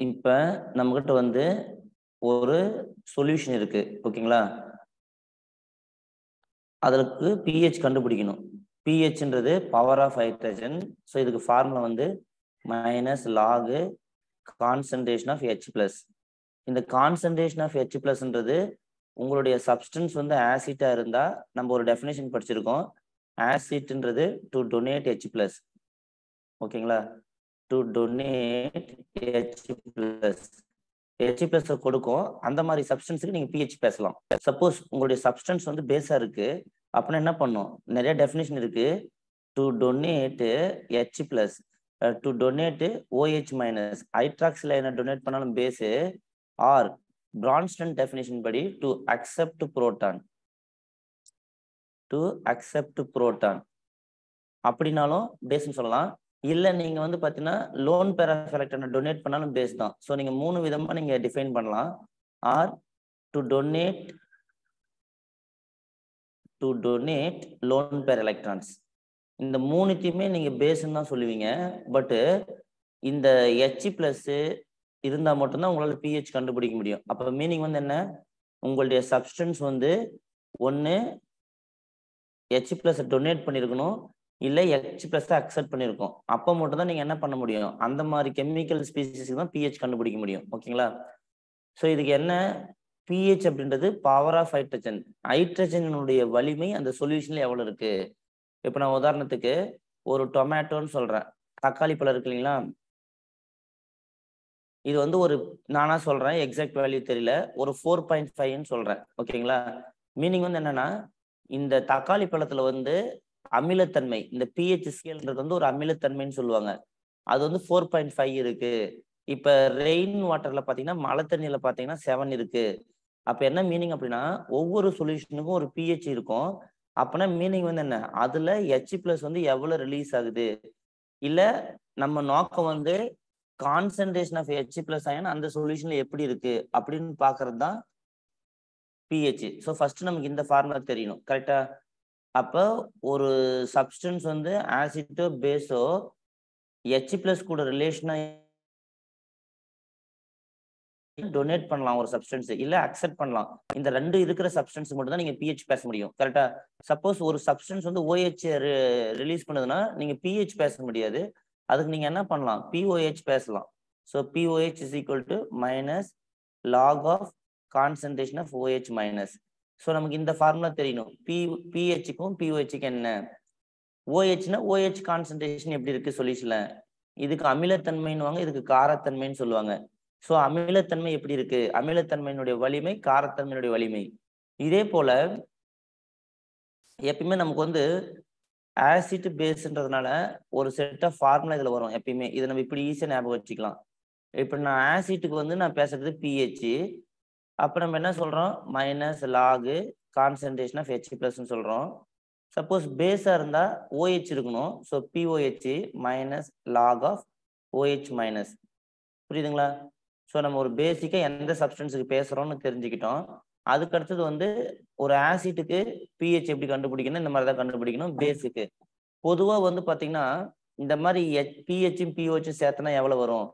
இப்ப நம்மக்கிட்ட வந்து ஒரு சொல்யூஷன் இருக்கு ஓகேங்களா அதற்கு பிஹெச் கண்டுபிடிக்கணும். பிஹெச்ன்றது பவர் ஆஃப் ஹைட்ரஜன் ஸோ இதுக்கு ஃபார்முலா வந்து minus log concentration of H plus இந்த கான்சன்ட்ரேஷன் ஆஃப் ஹெச் பிளஸ்ன்றது உங்களுடைய சப்ஸ்டன்ஸ் வந்து ஆசிட்டா இருந்தா நம்ம ஒரு டெஃபினேஷன் படிச்சிருக்கோம். ஆசிட்ன்றது டு டொனேட் ஹெச் பிளஸ் ஓகேங்களா to donate H plus H plus கொடுக்கும். அந்த மாதிரி சப்ஸ்டன்ஸுக்கு நீங்க பிஹெச் பேசலாம். சப்போஸ் உங்களுடைய சப்ஸ்டன்ஸ் வந்து பேஸா இருக்கு. அப்படின்னா என்ன பண்ணும்? நிறைய டெஃபினேஷன் இருக்கு. To donate H plus to donate OH minus hydroxyl என்ன டொனேட் பண்ணாலும் பேஸு ஆர் பிரான்ஸ்டன் டெஃபினேஷன் படி to accept proton to accept proton அப்படின்னாலும் பேஸ்ன்னு சொல்லலாம். இல்ல நீங்க வந்து பாத்தீங்கன்னா லோன் பேராஃபெலக்டனை டொனேட் பண்ணாலும் பேஸ் தான். ஸோ நீங்க மூணு விதமா நீங்க டிஃபைன் பண்ணலாம். Or to donate to donate lone pair electrons இந்த மூணுத்தையுமே நீங்க பேஸ்ன்னு தான் சொல்லுவீங்க. பட்டு இந்த ஹெச் பிளஸ் இருந்தா மட்டும்தான் உங்களால் பிஹெச் கண்டுபிடிக்க முடியும். அப்ப மீனிங் வந்து என்ன? உங்களுடைய சப்ஸ்டன்ஸ் வந்து ஒன்று ஹெச் பிளஸ் டொனேட் பண்ணியிருக்கணும் இல்லை எச் பிளஸ் அக்செப்ட் பண்ணியிருக்கோம் அப்போ மட்டும் தான் நீங்கள் என்ன பண்ண முடியும்? அந்த மாதிரி கெமிக்கல் ஸ்பீசிஸ்க்கு தான் பிஹெச் கண்டுபிடிக்க முடியும். ஓகேங்களா? ஸோ இதுக்கு என்ன? பிஹெச் அப்படின்றது பவர் ஆஃப் ஹைட்ரஜன் ஹைட்ரஜனுடைய வலிமை அந்த சொல்யூஷனில் எவ்வளோ இருக்கு? இப்போ நான் உதாரணத்துக்கு ஒரு டொமேட்டோன்னு சொல்கிறேன் தக்காளி பழம் இருக்கு இல்லைங்களா? இது வந்து ஒரு நானா சொல்றேன் எக்ஸாக்ட் வேல்யூ தெரியல. ஒரு ஃபோர் பாயிண்ட் ஃபைவ்னு சொல்றேன். ஓகேங்களா? மீனிங் வந்து என்னன்னா இந்த தக்காளி பழத்துல வந்து அமிலத்தன்மை இந்த பிஹெச் ஸ்கேல்ன்றது வந்து ஒரு அமிலத்தன்மைன்னு சொல்லுவாங்க. அது வந்து ஃபோர் பாயிண்ட் ஃபைவ் இருக்கு. இப்ப ரெயின் வாட்டர்ல பாத்தீங்கன்னா மழை தண்ணியில பாத்தீங்கன்னா செவன் இருக்கு. அப்ப என்ன மீனிங் அப்படின்னா ஒவ்வொரு சொல்யூஷனுக்கும் ஒரு பிஹெச் இருக்கும். அப்பனா மீனிங் வந்து என்ன? அதுல ஹெச் பிளஸ் வந்து எவ்வளவு ரிலீஸ் ஆகுது? இல்ல நம்ம நோக்கம் வந்து கான்சன்ட்ரேஷன் ஆஃப் ஹெச் பிளஸ் ஆயினா அந்த சொல்யூஷன்ல எப்படி இருக்கு? அப்படின்னு பாக்குறது தான் பிஹெச் ஸோ ஃபர்ஸ்ட் நமக்கு இந்த ஃபார்முலா தெரியணும். கரெக்டா அப்போ ஒரு சப்ஸ்டன்ஸ் வந்து ஆசிட்டோ பேஸோ ஹெச் பிளஸ் கூட ரிலேஷனாக டொனேட் பண்ணலாம் ஒரு சப்ஸ்டன்ஸ் இல்ல அக்செப்ட் பண்ணலாம். இந்த ரெண்டு இருக்கிற சப்ஸ்டன்ஸ் மட்டும் தான் நீங்க பிஹெச் பேச முடியும். கரெக்டா சப்போஸ் ஒரு சப்ஸ்டன்ஸ் வந்து ஓஹெச் ரிலீஸ் பண்ணுதுன்னா நீங்க பிஹெச் பேச முடியாது. அதுக்கு நீங்க என்ன பண்ணலாம்? பிஓஹெச் பேசலாம். So pOH is equal to minus log of concentration of OH minus so நமக்கு இந்த ஃபார்முலா தெரியணும். பி பிஹெச்சுக்கும் பிஓஹெச்சுக்கும் என்ன? ஓஹெச்னா ஓஹெச் கான்சன்ட்ரேஷன் எப்படி இருக்கு சொல்யூஷன்ல இதுக்கு அமிலத்தன்மைன்னு இதுக்கு காரத்தன்மைன்னு சொல்லுவாங்க. ஸோ அமிலத்தன்மை எப்படி இருக்கு? அமிலத்தன்மையினுடைய வலிமை காரத்தன்மையினுடைய வலிமை. இதே போல எப்பயுமே நமக்கு வந்து ஆசிட் பேஸ்ன்றதுனால ஒரு செட் ஆஃப் ஃபார்முலா இதில் வரும் எப்பயுமே. இதை நம்ம இப்படி ஈஸியாக ஞாபகம் வச்சுக்கலாம். இப்போ நான் ஆசிட்டுக்கு வந்து நான் பேசுறது பிஹெச் அப்போ நம்ம என்ன சொல்றோம்? Minus log concentration of H பிளஸ்ன்னு சொல்றோம். சப்போஸ் பேஸா இருந்தா ஓஹெச் இருக்கணும். So pOH minus log of OH minus புரியுதுங்களா? ஸோ நம்ம ஒரு பேசிக்காக எந்த சப்ஸ்டன்ஸுக்கு பேசுகிறோம்னு தெரிஞ்சுக்கிட்டோம். அதுக்கு அடுத்தது வந்து ஒரு ஆசிட்டுக்கு பிஹெச் எப்படி கண்டுபிடிக்கணும்? இந்த மாதிரி தான் கண்டுபிடிக்கணும் பேஸுக்கு பொதுவாக வந்து பார்த்தீங்கன்னா இந்த மாதிரி பிஹெச்சும் பிஓஹெச்சும் சேர்த்தனா எவ்வளோ வரும்?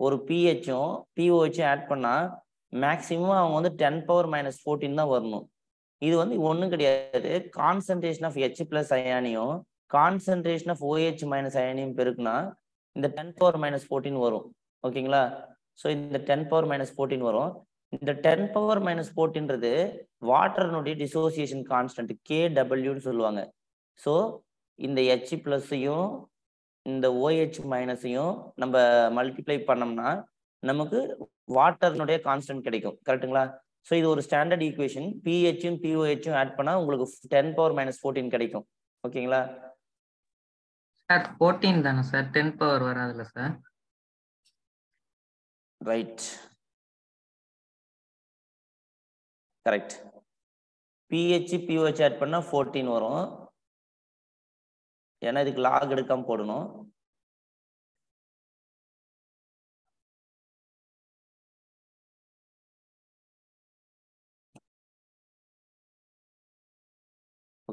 ஒரு பிஹெச்சும் பிஓஹெச்சும் ஆட் பண்ணால் மேக்ஸிமம் அவங்க வந்து டென் பவர் மைனஸ் ஃபோர்டீன் தான் வரணும். இது வந்து ஒன்றும் கிடையாது. கான்சன்ட்ரேஷன் ஆஃப் ஹெச் பிளஸ் அயானியும் கான்சன்ட்ரேஷன் ஆஃப் ஓஹெச் மைனஸ் அயானியும் பெருக்குனா இந்த டென் பவர் மைனஸ் ஃபோர்டீன் வரும். ஓகேங்களா? ஸோ இந்த டென் பவர் மைனஸ் ஃபோர்டீன் வரும். இந்த டென் பவர் மைனஸ் ஃபோர்டீன்றது வாட்டர்னுடைய டிசோசியேஷன் கான்ஸ்டன்ட் கே டபிள்யூன்னு சொல்லுவாங்க. ஸோ இந்த ஹெச் ப்ளஸ்ஸையும் இந்த ஓஹெச் மைனஸையும் நம்ம மல்டிப்ளை பண்ணோம்னா நமக்கு வாட்டர்னுடைய கான்ஸ்டன்ட் கிடைக்கும். கரெக்டுங்களா ஸோ இது ஒரு ஸ்டாண்டர்ட் ஈக்குவேஷன் பிஹெச்சும் பிஓஹெச்சும் ஆட் பண்ணால் உங்களுக்கு டென் பவர் மைனஸ் ஃபோர்டீன் கிடைக்கும். ஓகேங்களா சார் ஃபோர்டீன் தானே sir ten power வராதுல்ல sir right correct pH pOH add பண்ணா ஃபோர்டீன் வரும். ஏன்னா இதுக்கு லாக் எடுக்காம போடணும்.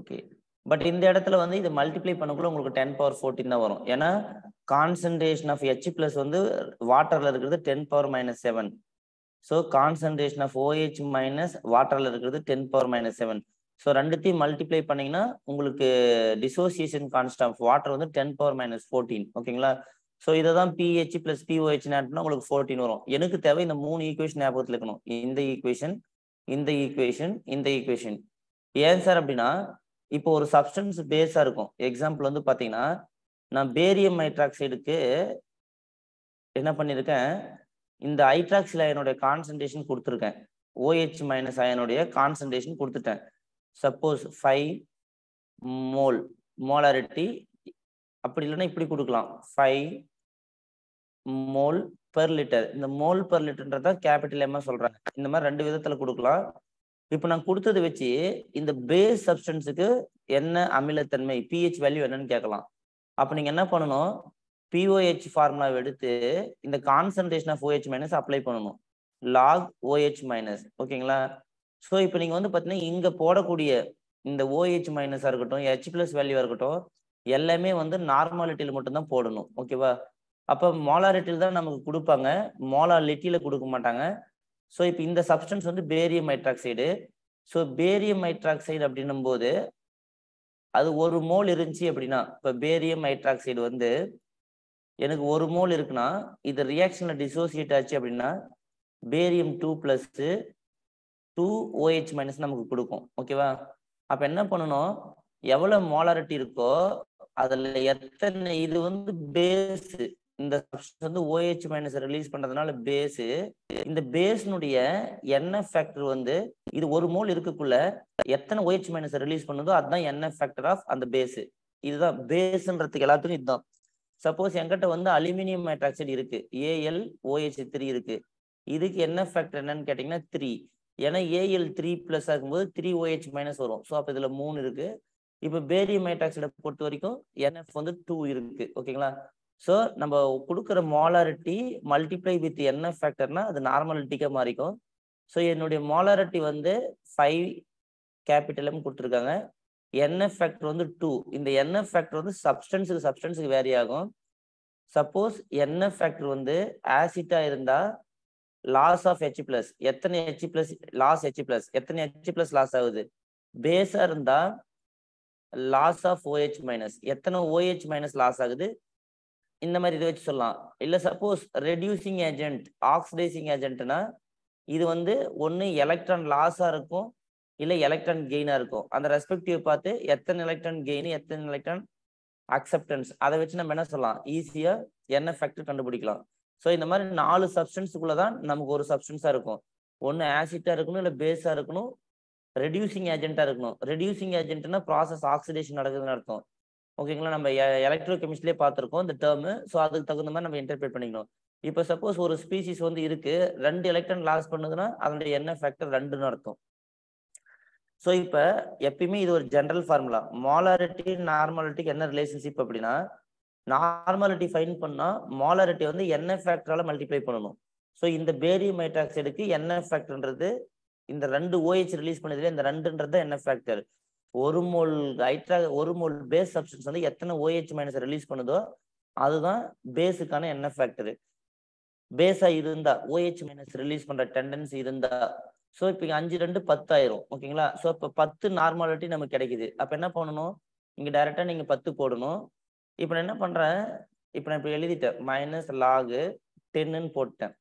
ஓகே. பட் இந்த இடத்துல வந்து இது மல்டிப்ளை பண்ணக்குள்ள உங்களுக்கு டென் பவர் ஃபோர்டீன் தான் வரும். ஏன்னா கான்சன்ட்ரேஷன் ஆஃப் ஹெச் பிளஸ் வந்து வாட்டர்ல இருக்கிறது ten power minus seven so concentration of OH minus வாட்டர்ல இருக்கிறது ten power minus seven so ரெண்டுத்தையும் மல்டிப்ளை பண்ணீங்கன்னா உங்களுக்கு டிசோசியேஷன் கான்ஸ்ட் ஆஃப் வாட்டர் வந்து டென் பவர் மைனஸ் ஃபோர்டீன் ஓகேங்களா? ஸோ இதை தான் பிஹெச் பிளஸ் பிஓஹெச் ஆட் உங்களுக்கு ஃபோர்டீன் வரும். எனக்கு தேவை இந்த மூணு ஈக்குவேஷன் ஞாபகத்தில் இருக்கணும். இந்த ஈக்குவேஷன் இந்த ஈக்குவேஷன் இந்த ஈக்குவேஷன் ஏன் சார் அப்படின்னா இப்போ ஒரு சப்ஸ்டன்ஸ் பேஸாக இருக்கும். எக்ஸாம்பிள் வந்து பார்த்தீங்கன்னா நான் பேரியம் ஹைட்ராக்சைடுக்கு என்ன பண்ணியிருக்கேன் இந்த ஹைட்ராக்சில் அயனுடைய கான்சன்ட்ரேஷன் கொடுத்துருக்கேன் ஓஹெச் மைனஸ் அயனுடைய கான்சன்ட்ரேஷன் கொடுத்துட்டேன். சப்போஸ் ஃபைவ் மோல் மோலாரிட்டி அப்படி இல்லைன்னா இப்படி கொடுக்கலாம். ஃபைவ் மோல் பெர் லிட்டர் இந்த மோல் பெர் லிட்டர்ன்றத கேபிட்டல் எம்மா சொல்றாங்க. இந்த மாதிரி ரெண்டு விதத்துல கொடுக்கலாம். இப்போ நான் கொடுத்தது வச்சு இந்த பேஸ் சப்ஸ்டன்ஸுக்கு என்ன அமிலத்தன்மை பிஹெச் வேல்யூ என்னன்னு கேட்கலாம். அப்போ நீங்கள் என்ன பண்ணணும்? பிஓஹெச் ஃபார்முலாவை எடுத்து இந்த concentration of OH minus apply பண்ணணும். லாக் ஓஹெச் மைனஸ் ஓகேங்களா? ஸோ இப்போ நீங்கள் வந்து பார்த்தீங்கன்னா இங்கே போடக்கூடிய இந்த ஓஹெச் மைனஸாக இருக்கட்டும் ஹெச் பிளஸ் வேல்யூவாக இருக்கட்டும் எல்லாமே வந்து நார்மாலிட்டியில் மட்டும்தான் போடணும். ஓகேவா? அப்போ மோலாரிட்டியில் தான் நமக்கு கொடுப்பாங்க. மோலாலிட்டியில் கொடுக்க மாட்டாங்க. ஸோ இப்போ இந்த சப்ஸ்டன்ஸ் வந்து barium hydroxide so barium hydroxide அப்படின்னும் போது அது ஒரு மோல் இருந்துச்சு அப்படின்னா இப்போ பேரியம் ஹைட்ராக்சைடு வந்து எனக்கு ஒரு மோல் இருக்குன்னா இது ரியாக்ஷனில் டிசோசியேட் ஆச்சு அப்படின்னா barium two plus two OH minus நமக்கு கொடுக்கும். ஓகேவா அப்போ என்ன பண்ணணும்? எவ்வளோ மோலாரிட்டி இருக்கோ அதில் எத்தனை இது வந்து பேஸு இந்த வந்து ஓஹெச் மைனஸ் ரிலீஸ் பண்றதுனால பேஸு இந்த பேஸ்னுடைய என்ன ஃபேக்டர் வந்து இது ஒரு மோல் இருக்கக்குள்ள எத்தனை ஓஹெச் மைனஸ் ரிலீஸ் பண்ணுதோ அதுதான் என்ன ஃபேக்டர் ஆஃப் அந்த பேஸ் இதுதான் பேஸ்ன்றதுக்கு எல்லாத்துக்கும் இதுதான். சப்போஸ் என்கிட்ட வந்து அலுமினியம் ஹைட்ராக்சைடு இருக்கு. ஏஎல் ஓஹெச் த்ரீ இருக்கு. இதுக்கு என்ன ஃபேக்டர் என்னன்னு கேட்டிங்கன்னா த்ரீ ஏன்னா ஏஎல் த்ரீ ப்ளஸ் ஆகும்போது த்ரீ ஓஹெச் மைனஸ் வரும். ஸோ அப்போ இதில் மூணு இருக்கு. இப்போ பேரியம் ஹைட்ராக்சைடை பொறுத்த வரைக்கும் என்எஃப் வந்து டூ இருக்கு. ஓகேங்களா? ஸோ நம்ம கொடுக்குற மாலாரிட்டி மல்டிப்ளை வித் என்ன ஃபேக்டர்னா அது நார்மாலிட்டிக்காக மாறிக்கும். ஸோ என்னுடைய மாலாரிட்டி வந்து ஃபைவ் கேபிட்டலும் கொடுத்துருக்காங்க. என்எஃப் ஃபேக்டர் வந்து டூ இந்த என்எஃப் ஃபேக்டர் வந்து சப்ஸ்டன்ஸுக்கு சப்ஸ்டன்ஸுக்கு வேரி ஆகும். சப்போஸ் என்எஃப் ஃபேக்டர் வந்து ஆசிட்டாக இருந்தால் லாஸ் ஆஃப் ஹெச் பிளஸ் எத்தனை H plus loss H plus எத்தனை ஹெச் பிளஸ் லாஸ் ஆகுது? பேஸாக இருந்தால் லாஸ் ஆஃப் ஓஹெச் மைனஸ் எத்தனை ஓஹெச் மைனஸ் லாஸ் ஆகுது? இந்த மாதிரி இதை வச்சு சொல்லலாம். இல்லை சப்போஸ் ரெடியூசிங் ஏஜென்ட் ஆக்சிடைசிங் ஏஜென்ட்னா இது வந்து ஒன்று எலக்ட்ரான் லாஸாக இருக்கும் இல்லை எலக்ட்ரான் கெயினாக இருக்கும். அந்த ரெஸ்பெக்டிவ் பார்த்து எத்தனை எலக்ட்ரான் கெயின் எத்தனை எலக்ட்ரான் அக்செப்டன்ஸ் அதை வச்சு நம்ம என்ன சொல்லலாம்? ஈஸியாக என்ன ஃபேக்டர் கண்டுபிடிக்கலாம்? ஸோ இந்த மாதிரி நாலு சப்ஸ்டன்ஸுக்குள்ள தான் நமக்கு ஒரு சப்ஸ்டன்ஸாக இருக்கும். ஒன்று ஆசிட்டாக இருக்கணும் இல்லை பேஸாக இருக்கணும் ரெடியூசிங் ஏஜென்ட்டாக இருக்கணும். ரெடியூசிங் ஏஜென்ட்னா ப்ராசஸ் ஆக்சிடேஷன் நடக்குதுன்னு அர்த்தம். ஓகேங்களா நம்ம எலக்ட்ரோ கெமிஸ்ட்ரிலே பார்த்துருக்கோம் இந்த டேர்மு ஸோ அதுக்கு தகுந்த மாதிரி நம்ம இன்டர்பிரேட் பண்ணிக்கணும். இப்போ சப்போஸ் ஒரு ஸ்பீசிஸ் வந்து இருக்கு ரெண்டு எலக்ட்ரான் லாஸ் பண்ணுதுன்னா அதனுடைய என்ன ஃபேக்டர் ரெண்டுன்னு அர்த்தம். ஸோ இப்போ எப்பயுமே இது ஒரு ஜென்ரல் ஃபார்முலா மாலாரிட்டி நார்மாலிட்டிக்கு என்ன ரிலேஷன்ஷிப் அப்படின்னா நார்மாலிட்டி ஃபைன் பண்ணால் மாலாரிட்டி வந்து என்ன ஃபேக்டரால் மல்டிப்ளை பண்ணணும். ஸோ இந்த பேரியம் ஹைட்ராக்சைடுக்கு என்ன ஃபேக்டர்ன்றது இந்த ரெண்டு ஓஹெச் ரிலீஸ் பண்ணதுல இந்த ரெண்டுன்றது என்ன ஃபேக்டர் ஒரு மோல் ஹைட்ரா ஒரு மோல் பேஸ் சப்ஸ்டன்ஸ் வந்து எத்தனை ஓஹெச் மைனஸ் ரிலீஸ் பண்ணுதோ அதுதான் பேஸுக்கான என்ன ஃபேக்டர் பேஸா இருந்தா ஓஹெச் மைனஸ் ரிலீஸ் பண்ற டெண்டன்சி இருந்தா ஸோ இப்போ அஞ்சு ரெண்டு பத்தாயிரம் ஓகேங்களா? ஸோ இப்போ பத்து நார்மாலிட்டி நமக்கு கிடைக்குது. அப்போ என்ன பண்ணணும்? இங்கே டைரெக்டாக நீங்கள் பத்து போடணும். இப்போ நான் என்ன பண்ணுறேன் இப்போ நான் இப்போ எழுதிட்டேன் மைனஸ் லாகு டென்னுன்னு போட்டேன்.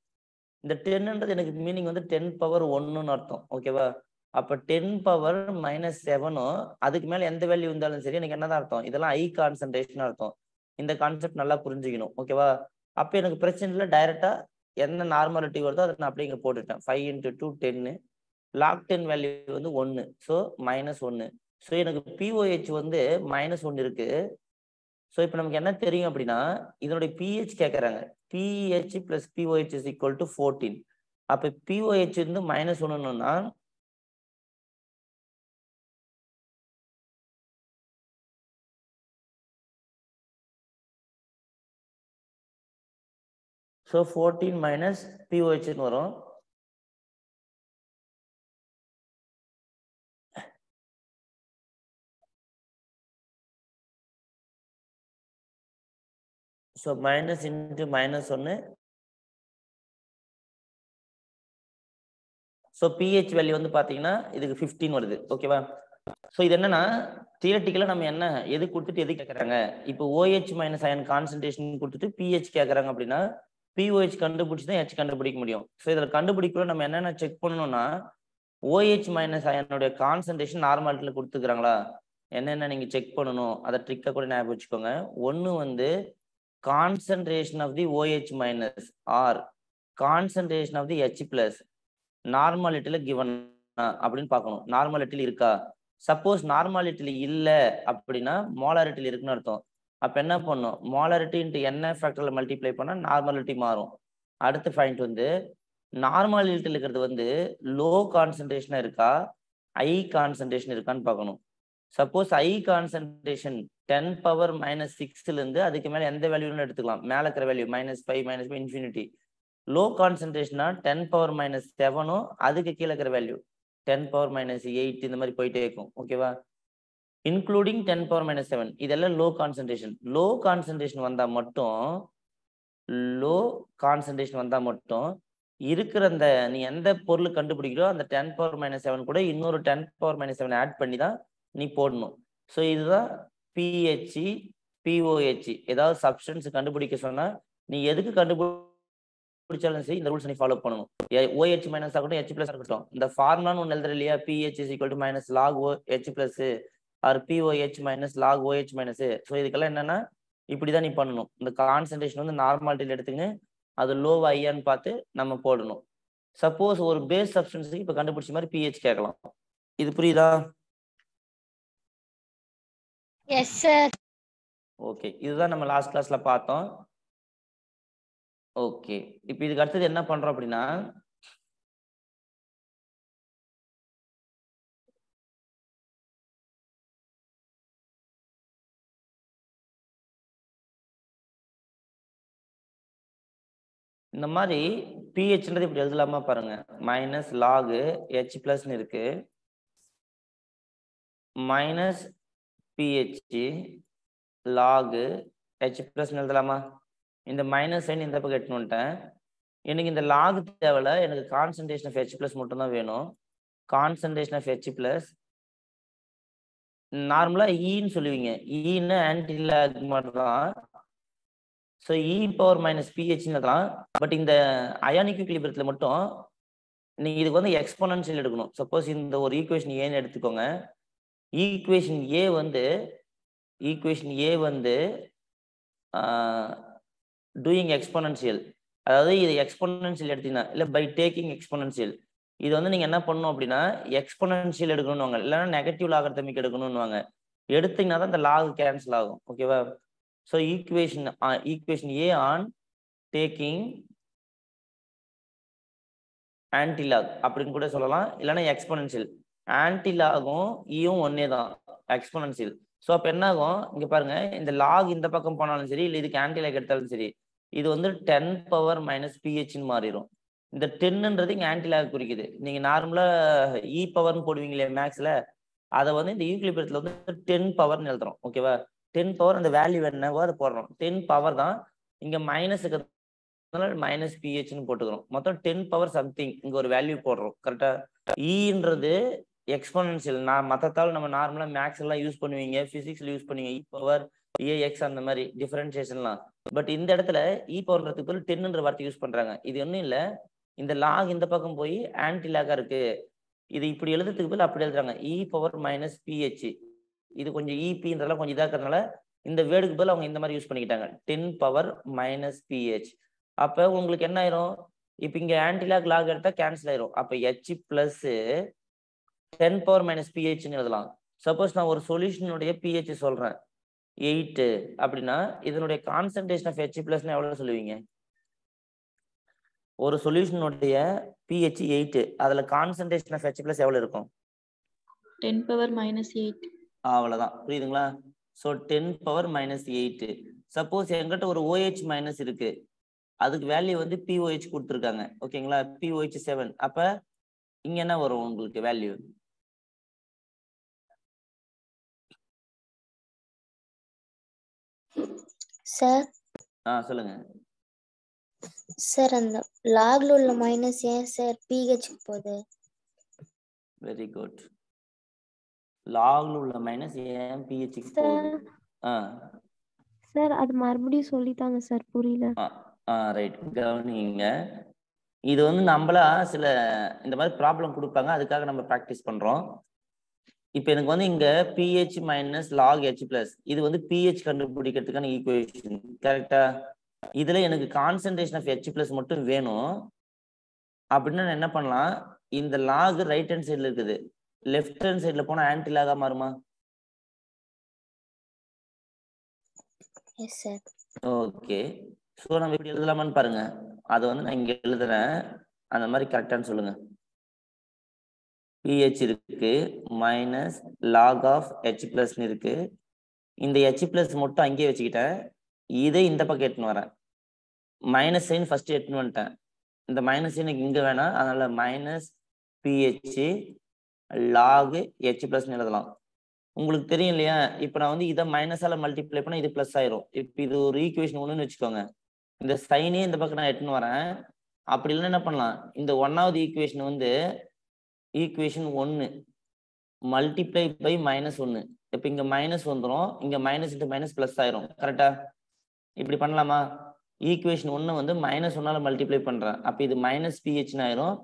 இந்த டென்னுன்றது எனக்கு மீனிங் வந்து டென் பவர் ஒன்றுன்னு அர்த்தம் ஓகேவா அப்போ டென் பவர் மைனஸ் செவனும் அதுக்கு மேலே எந்த வேல்யூ இருந்தாலும் சரி எனக்கு என்னதான் அர்த்தம்? இதெல்லாம் ஐ கான்சன்ட்ரேஷன் அர்த்தம். இந்த கான்செப்ட் நல்லா புரிஞ்சுக்கணும். ஓகேவா அப்போ எனக்கு பிரச்சனை இல்லை. டைரெக்டாக என்ன நார்மாலிட்டி வருதோ அதை நான் அப்படியே இங்கே போட்டுட்டேன். ஃபைவ் இன்ட்டு டூ டென்னு லாக் டென் வேல்யூ வந்து ஒன்று ஸோ மைனஸ் ஒன்று ஸோ எனக்கு பிஓஹெச் வந்து மைனஸ் ஒன்று இருக்கு. ஸோ இப்போ நமக்கு என்ன தெரியும் அப்படின்னா இதனுடைய பிஹெச் கேட்குறாங்க pH plus pOH is equal to fourteen அப்போ பிஓஹெச் வந்து மைனஸ் ஒன்றுன்னா ஸோ ஃபோர்டீன் மைனஸ் பிஓஹெச்னு வரும். ஸோ மைனஸ் இன்ட்டு மைனஸ் ஒன்று ஸோ பிஹெச் வேல்யூ வந்து பார்த்தீங்கன்னா இதுக்கு ஃபிஃப்டீன் வருது. ஓகேவா ஸோ இது என்னன்னா தியரட்டிக்கலாக நம்ம என்ன எது கொடுத்துட்டு எது கேட்குறாங்க இப்போ ஓஹெச் மைனஸ் அயன் கான்சன்ட்ரேஷன் கொடுத்துட்டு பிஹெச் கேட்குறாங்க அப்படின்னா பிஓஹெச் கண்டுபிடிச்சி தான் ஹெச் கண்டுபிடிக்க முடியும். ஸோ இதில் கண்டுபிடிக்கல நம்ம என்னென்ன செக் பண்ணணும்னா ஓஹெச் மைனஸ் அயனுடைய கான்சன்ட்ரேஷன் நார்மாலிட்டியில் கொடுத்துக்கிறாங்களா? என்னென்ன நீங்கள் செக் பண்ணணும்? அதை ட்ரிக்கை கூட ஞாபகம் வச்சுக்கோங்க. ஒன்று வந்து concentration of the OH minus or concentration of the H plus நார்மாலிட்டியில் given அப்படின்னு பார்க்கணும். நார்மாலிட்டியில் இருக்கா? சப்போஸ் நார்மாலிட்டியில் இல்லை அப்படின்னா மோலாரிட்டியில் இருக்குன்னு அர்த்தம். அப்போ என்ன பண்ணும்? மாலாரிட்டி இன்ட்டு என்ன ஃபேக்டரில் மல்டிப்ளை பண்ணால் நார்மாலிட்டி மாறும். அடுத்த பாயிண்ட் வந்து நார்மாலிட்டியில் இருக்கிறது வந்து லோ கான்சன்ட்ரேஷனாக இருக்கா? ஐ கான்சன்ட்ரேஷன் இருக்கான்னு பார்க்கணும். Suppose high concentration ten power minus சிக்ஸ்லேருந்து அதுக்கு மேலே எந்த வேல்யூன்னு எடுத்துக்கலாம். மேலே இருக்கிற value minus five minus five infinity low கான்சன்ட்ரேஷனா ten power minus செவனும் அதுக்கு கீழே இருக்கிற value ten power minus eight இந்த மாதிரி போயிட்டே இருக்கும். ஓகேவா including ten power minus seven இதெல்லாம் லோ கான்சன்ட்ரேஷன் லோ கான்சன்ட்ரேஷன் வந்தால் மட்டும் லோ கான்சன்ட்ரேஷன் வந்தால் மட்டும் இருக்கிற அந்த நீ எந்த பொருள் கண்டுபிடிக்கிறோ அந்த டென் பவர் மைனஸ் செவன் கூட இன்னொரு ten power minus seven add பண்ணி தான் நீ போடணும். ஸோ இதுதான் பிஹெச்சி பிஓஹெச்சி ஏதாவது சப்ஸ்டன்ஸ் கண்டுபிடிக்க சொன்னால் நீ எதுக்கு கண்டுபிடிச்சாலும் சரி இந்த ரூல்ஸ் நீ ஃபாலோ பண்ணணும். ஓஹெச் மைனஸ் ஆகட்டும் ஹெச் பிளஸ் இருக்கட்டும் இந்த ஃபார்முலான்னு ஒன்று எழுதுற இல்லையா? PH is equal to minus log of H plus or pOH minus log OH minus so இதுக்கெல்லாம் என்னன்னா இப்படி தான் நீ பண்ணணும். இந்த கான்சன்ட்ரேஷன் வந்து நார்மாலிட்டியில் எடுத்துக்கின்னு அது லோவா ஐயான்னு பார்த்து நம்ம போடணும். சப்போஸ் ஒரு பேஸ் சப்ஸ்டன்ஸுக்கு இப்போ கண்டுபிடிச்ச மாதிரி பிஹெச் கேட்கலாம். இது புரியுதா? எஸ் சார் ஓகே இதுதான் நம்ம லாஸ்ட் கிளாஸ்ல பார்த்தோம். ஓகே இப்போ இதுக்கு அடுத்தது என்ன பண்றோம் அப்படின்னா இந்த மாதிரி பிஹெச்ன்றது இப்படி எழுதலாமா பாருங்க. மைனஸ் லாகு ஹெச் பிளஸ்ன்னு இருக்கு. மைனஸ் பிஹெச் லாகு ஹெச் பிளஸ்ன்னு எழுதலாமா? இந்த மைனஸ் சைன் இந்த பக்கம் எட்டுனுட்டேன் எனக்கு இந்த லாக் தேவையில்ல. எனக்கு கான்சன்ட்ரேஷன் ஆஃப் ஹெச் பிளஸ் மட்டும்தான் வேணும். கான்சன்ட்ரேஷன் ஆஃப் ஹெச் பிளஸ் நார்மலாக ஈன்னு சொல்லுவீங்க. ஈன்னு ஆன்டி லாக் மட்டும் தான் ஸோ இ பவர் மைனஸ் பிஹெச்னு தான் பட் இந்த அயானிக் கிளிபரத்தில் மட்டும் நீங்கள் இதுக்கு வந்து எக்ஸ்போனன்ஷியல் எடுக்கணும். சப்போஸ் இந்த ஒரு ஈக்குவேஷன் ஏன்னு எடுத்துக்கோங்க. ஈக்குவேஷன் ஏ வந்து ஈக்குவேஷன் ஏ வந்து டூயிங் எக்ஸ்போனன்ஷியல் அதாவது இது எக்ஸ்போனன்ஷியல் எடுத்தீங்கன்னா இல்லை பை டேக்கிங் எக்ஸ்போனன்ஷியல் இது வந்து நீங்கள் என்ன பண்ணணும் அப்படின்னா எக்ஸ்போனன்ஷியல் எடுக்கணும்னுவாங்க. இல்லைன்னா நெகட்டிவ் லாகர்த்தமிக் எடுக்கணும்னுவாங்க. எடுத்தீங்கன்னா தான் இந்த லாக் கேன்சல் ஆகும். ஓகேவா so equation equation A on taking antilog அப்படின்னு கூட சொல்லலாம். இல்லைன்னா எக்ஸ்போனன்ஷியல் ஆன்டிலாகும் ஈயும் ஒன்னே தான். எக்ஸ்போனன்ஷியல் ஸோ அப்போ என்ன ஆகும் இங்கே பாருங்க. இந்த லாக் இந்த பக்கம் போனாலும் சரி இல்லை இதுக்கு ஆன்டிலாக் எடுத்தாலும் சரி இது வந்து டென் பவர் மைனஸ் பிஹெச்னு மாறிடும் இந்த டென்னுன்றது இங்கே ஆன்டிலாக் குறிக்குது. நீங்கள் நார்மலாக இ பவர்னு e போடுவீங்களே மேக்ஸில் அதை வந்து இந்த ஈக்குலிபிரத்தில் வந்து டென் பவர்னு எழுதுறோம். ஓகேவா டென் பவர் அந்த வேல்யூ என்னவோ அதை போடுறோம் டென் பவர் தான் இங்கே மைனஸுக்கு மைனஸ் பிஹெச்னு போட்டுக்கிறோம். மொத்தம் டென் பவர் சம்திங் இங்கே ஒரு வேல்யூ போடுறோம். கரெக்டாக ஈன்றது எக்ஸ்போனன்சியல் நான் மற்றத்தால் நம்ம நார்மலாக மேக்ஸ் எல்லாம் யூஸ் பண்ணுவீங்க ஃபிசிக்ஸில் யூஸ் பண்ணுவீங்க. இ பவர் ஏஎக்ஸ் அந்த மாதிரி டிஃபரன்ஷியேஷன்லாம் பட் இந்த இடத்துல e இ பவர்ன்றதுக்கு பதில் டென்னுன்ற வார்த்தை யூஸ் பண்ணுறாங்க இது ஒன்றும் இல்லை. இந்த லாக் இந்த பக்கம் போய் ஆன்டி லாக்காக இருக்குது இது இப்படி எழுதுறதுக்கு பதில் அப்படி எழுதுறாங்க. இ பவர் மைனஸ் பிஹெச் இது கொஞ்சம் இபின்றதுல கொஞ்சம் இதாக இருக்கிறதுனால இந்த வேர்டுக்கு பதில் அவங்க இந்த மாதிரி யூஸ் பண்ணிக்கிட்டாங்க. டென் பவர் மைனஸ் பிஹெச் அப்போ உங்களுக்கு என்ன ஆயிரும்? இப்போ இங்கே ஆன்டிலாக் லாக் எடுத்தால் கேன்சல் ஆயிரும். அப்போ H plus ten power minus பிஹெச்னு எழுதலாம். சப்போஸ் நான் ஒரு சொல்யூஷனுடைய பிஹெச் சொல்கிறேன் எயிட்டு அப்படின்னா இதனுடைய கான்சன்ட்ரேஷன் ஆஃப் ஹெச் பிளஸ்னு எவ்வளோ சொல்லுவீங்க? ஒரு சொல்யூஷனுடைய பிஹெச் எயிட்டு அதில் கான்சன்ட்ரேஷன் ஆஃப் ஹெச் பிளஸ் எவ்வளோ இருக்கும்? டென் பவர் மைனஸ் எயிட் அவ்வளோதான் புரியுதுங்களா? So ten power minus eight suppose எங்கிட்ட ஒரு ஓஹெச் மைனஸ் இருக்கு. அதுக்கு வேல்யூ வந்து பிஓஹெச் கொடுத்துருக்காங்க. ஓகேங்களா பிஓஹெச் செவன் அப்போ இங்கே என்ன வரும் உங்களுக்கு வேல்யூ சார் ஆ சொல்லுங்க. சார் அந்த லாக்ல உள்ள மைனஸ் ஏன் சார் பிஹெச் போகுது? வெரி குட் லாக்ல உள்ள மைனஸ் ஏன் பிஹெச்சுக்கு போகுது? சார் அது மறுபடியும் சொல்லித்தாங்க சார் புரியல. ரைட் கவனிங்க. இது வந்து நம்மளா சில இந்த மாதிரி ப்ராப்ளம் கொடுப்பாங்க. அதுக்காக நம்ம ப்ராக்டிஸ் பண்றோம். இப்போ எனக்கு வந்து இங்க pH minus log H plus இது வந்து பிஹெச் கண்டுபிடிக்கிறதுக்கான ஈக்குவேஷன் கரெக்டா இதுல எனக்கு கான்சன்ட்ரேஷன் ஆஃப் ஹெச் பிளஸ் மட்டும் வேணும். அப்படின்னா நான் என்ன பண்ணலாம்? இந்த லாக் ரைட் ஹேண்ட் சைடுல இருக்குது. லெஃப்ட் ஹேண்ட் சைடுல போனா ஆன்டி லாகா மாறுமா எஸ் சார் ஓகே ஸோ நம்ம இப்படி எழுதலாமான்னு பாருங்க. அதை வந்து நான் இங்க எழுதுறேன். அந்த மாதிரி கரெக்டான்னு சொல்லுங்க. பிஹெச் இருக்கு மைனஸ் லாக் ஆஃப் ஹெச் பிளஸ்னு இருக்கு. இந்த ஹெச் பிளஸ் மட்டும் அங்கேயே வச்சுக்கிட்டேன். இதை இந்த பக்கம் எடுத்துன்னு வரேன். மைனஸ் சைன் ஃபர்ஸ்ட் எடுத்துன்னு வந்துட்டேன். இந்த மைனஸ் எனக்கு இங்க வேணாம். அதனால மைனஸ் பிஹெச் லாகு ஹெச் பிளஸ்ன்னு எழுதலாம். உங்களுக்கு தெரியும் இல்லையா? இப்போ நான் வந்து இதை மைனஸால மல்டிப்ளை பண்ணா இது ப்ளஸ் ஆயிரும். இப்போ இது ஒரு ஈக்குவேஷன் ஒன்றுன்னு வச்சுக்கோங்க. இந்த சைனே இந்த பக்கம் நான் எடுத்துன்னு வரேன். அப்படி இல்லைன்னா என்ன பண்ணலாம்? இந்த ஒன்னாவது ஈக்குவேஷன் வந்து ஈக்குவேஷன் ஒன்று மல்டிப்ளை பை மைனஸ் ஒன்று இப்போ இங்கே மைனஸ் வந்துடும் இங்கே மைனஸ் இன்ட்டு மைனஸ் ப்ளஸ் ஆயிரும். கரெக்டா இப்படி பண்ணலாமா? ஈக்குவேஷன் ஒன்று வந்து மைனஸ் ஒன்னால மல்டிப்ளை பண்ணுறேன் அப்போ இது மைனஸ் பிஹெச்னு ஆயிரும்.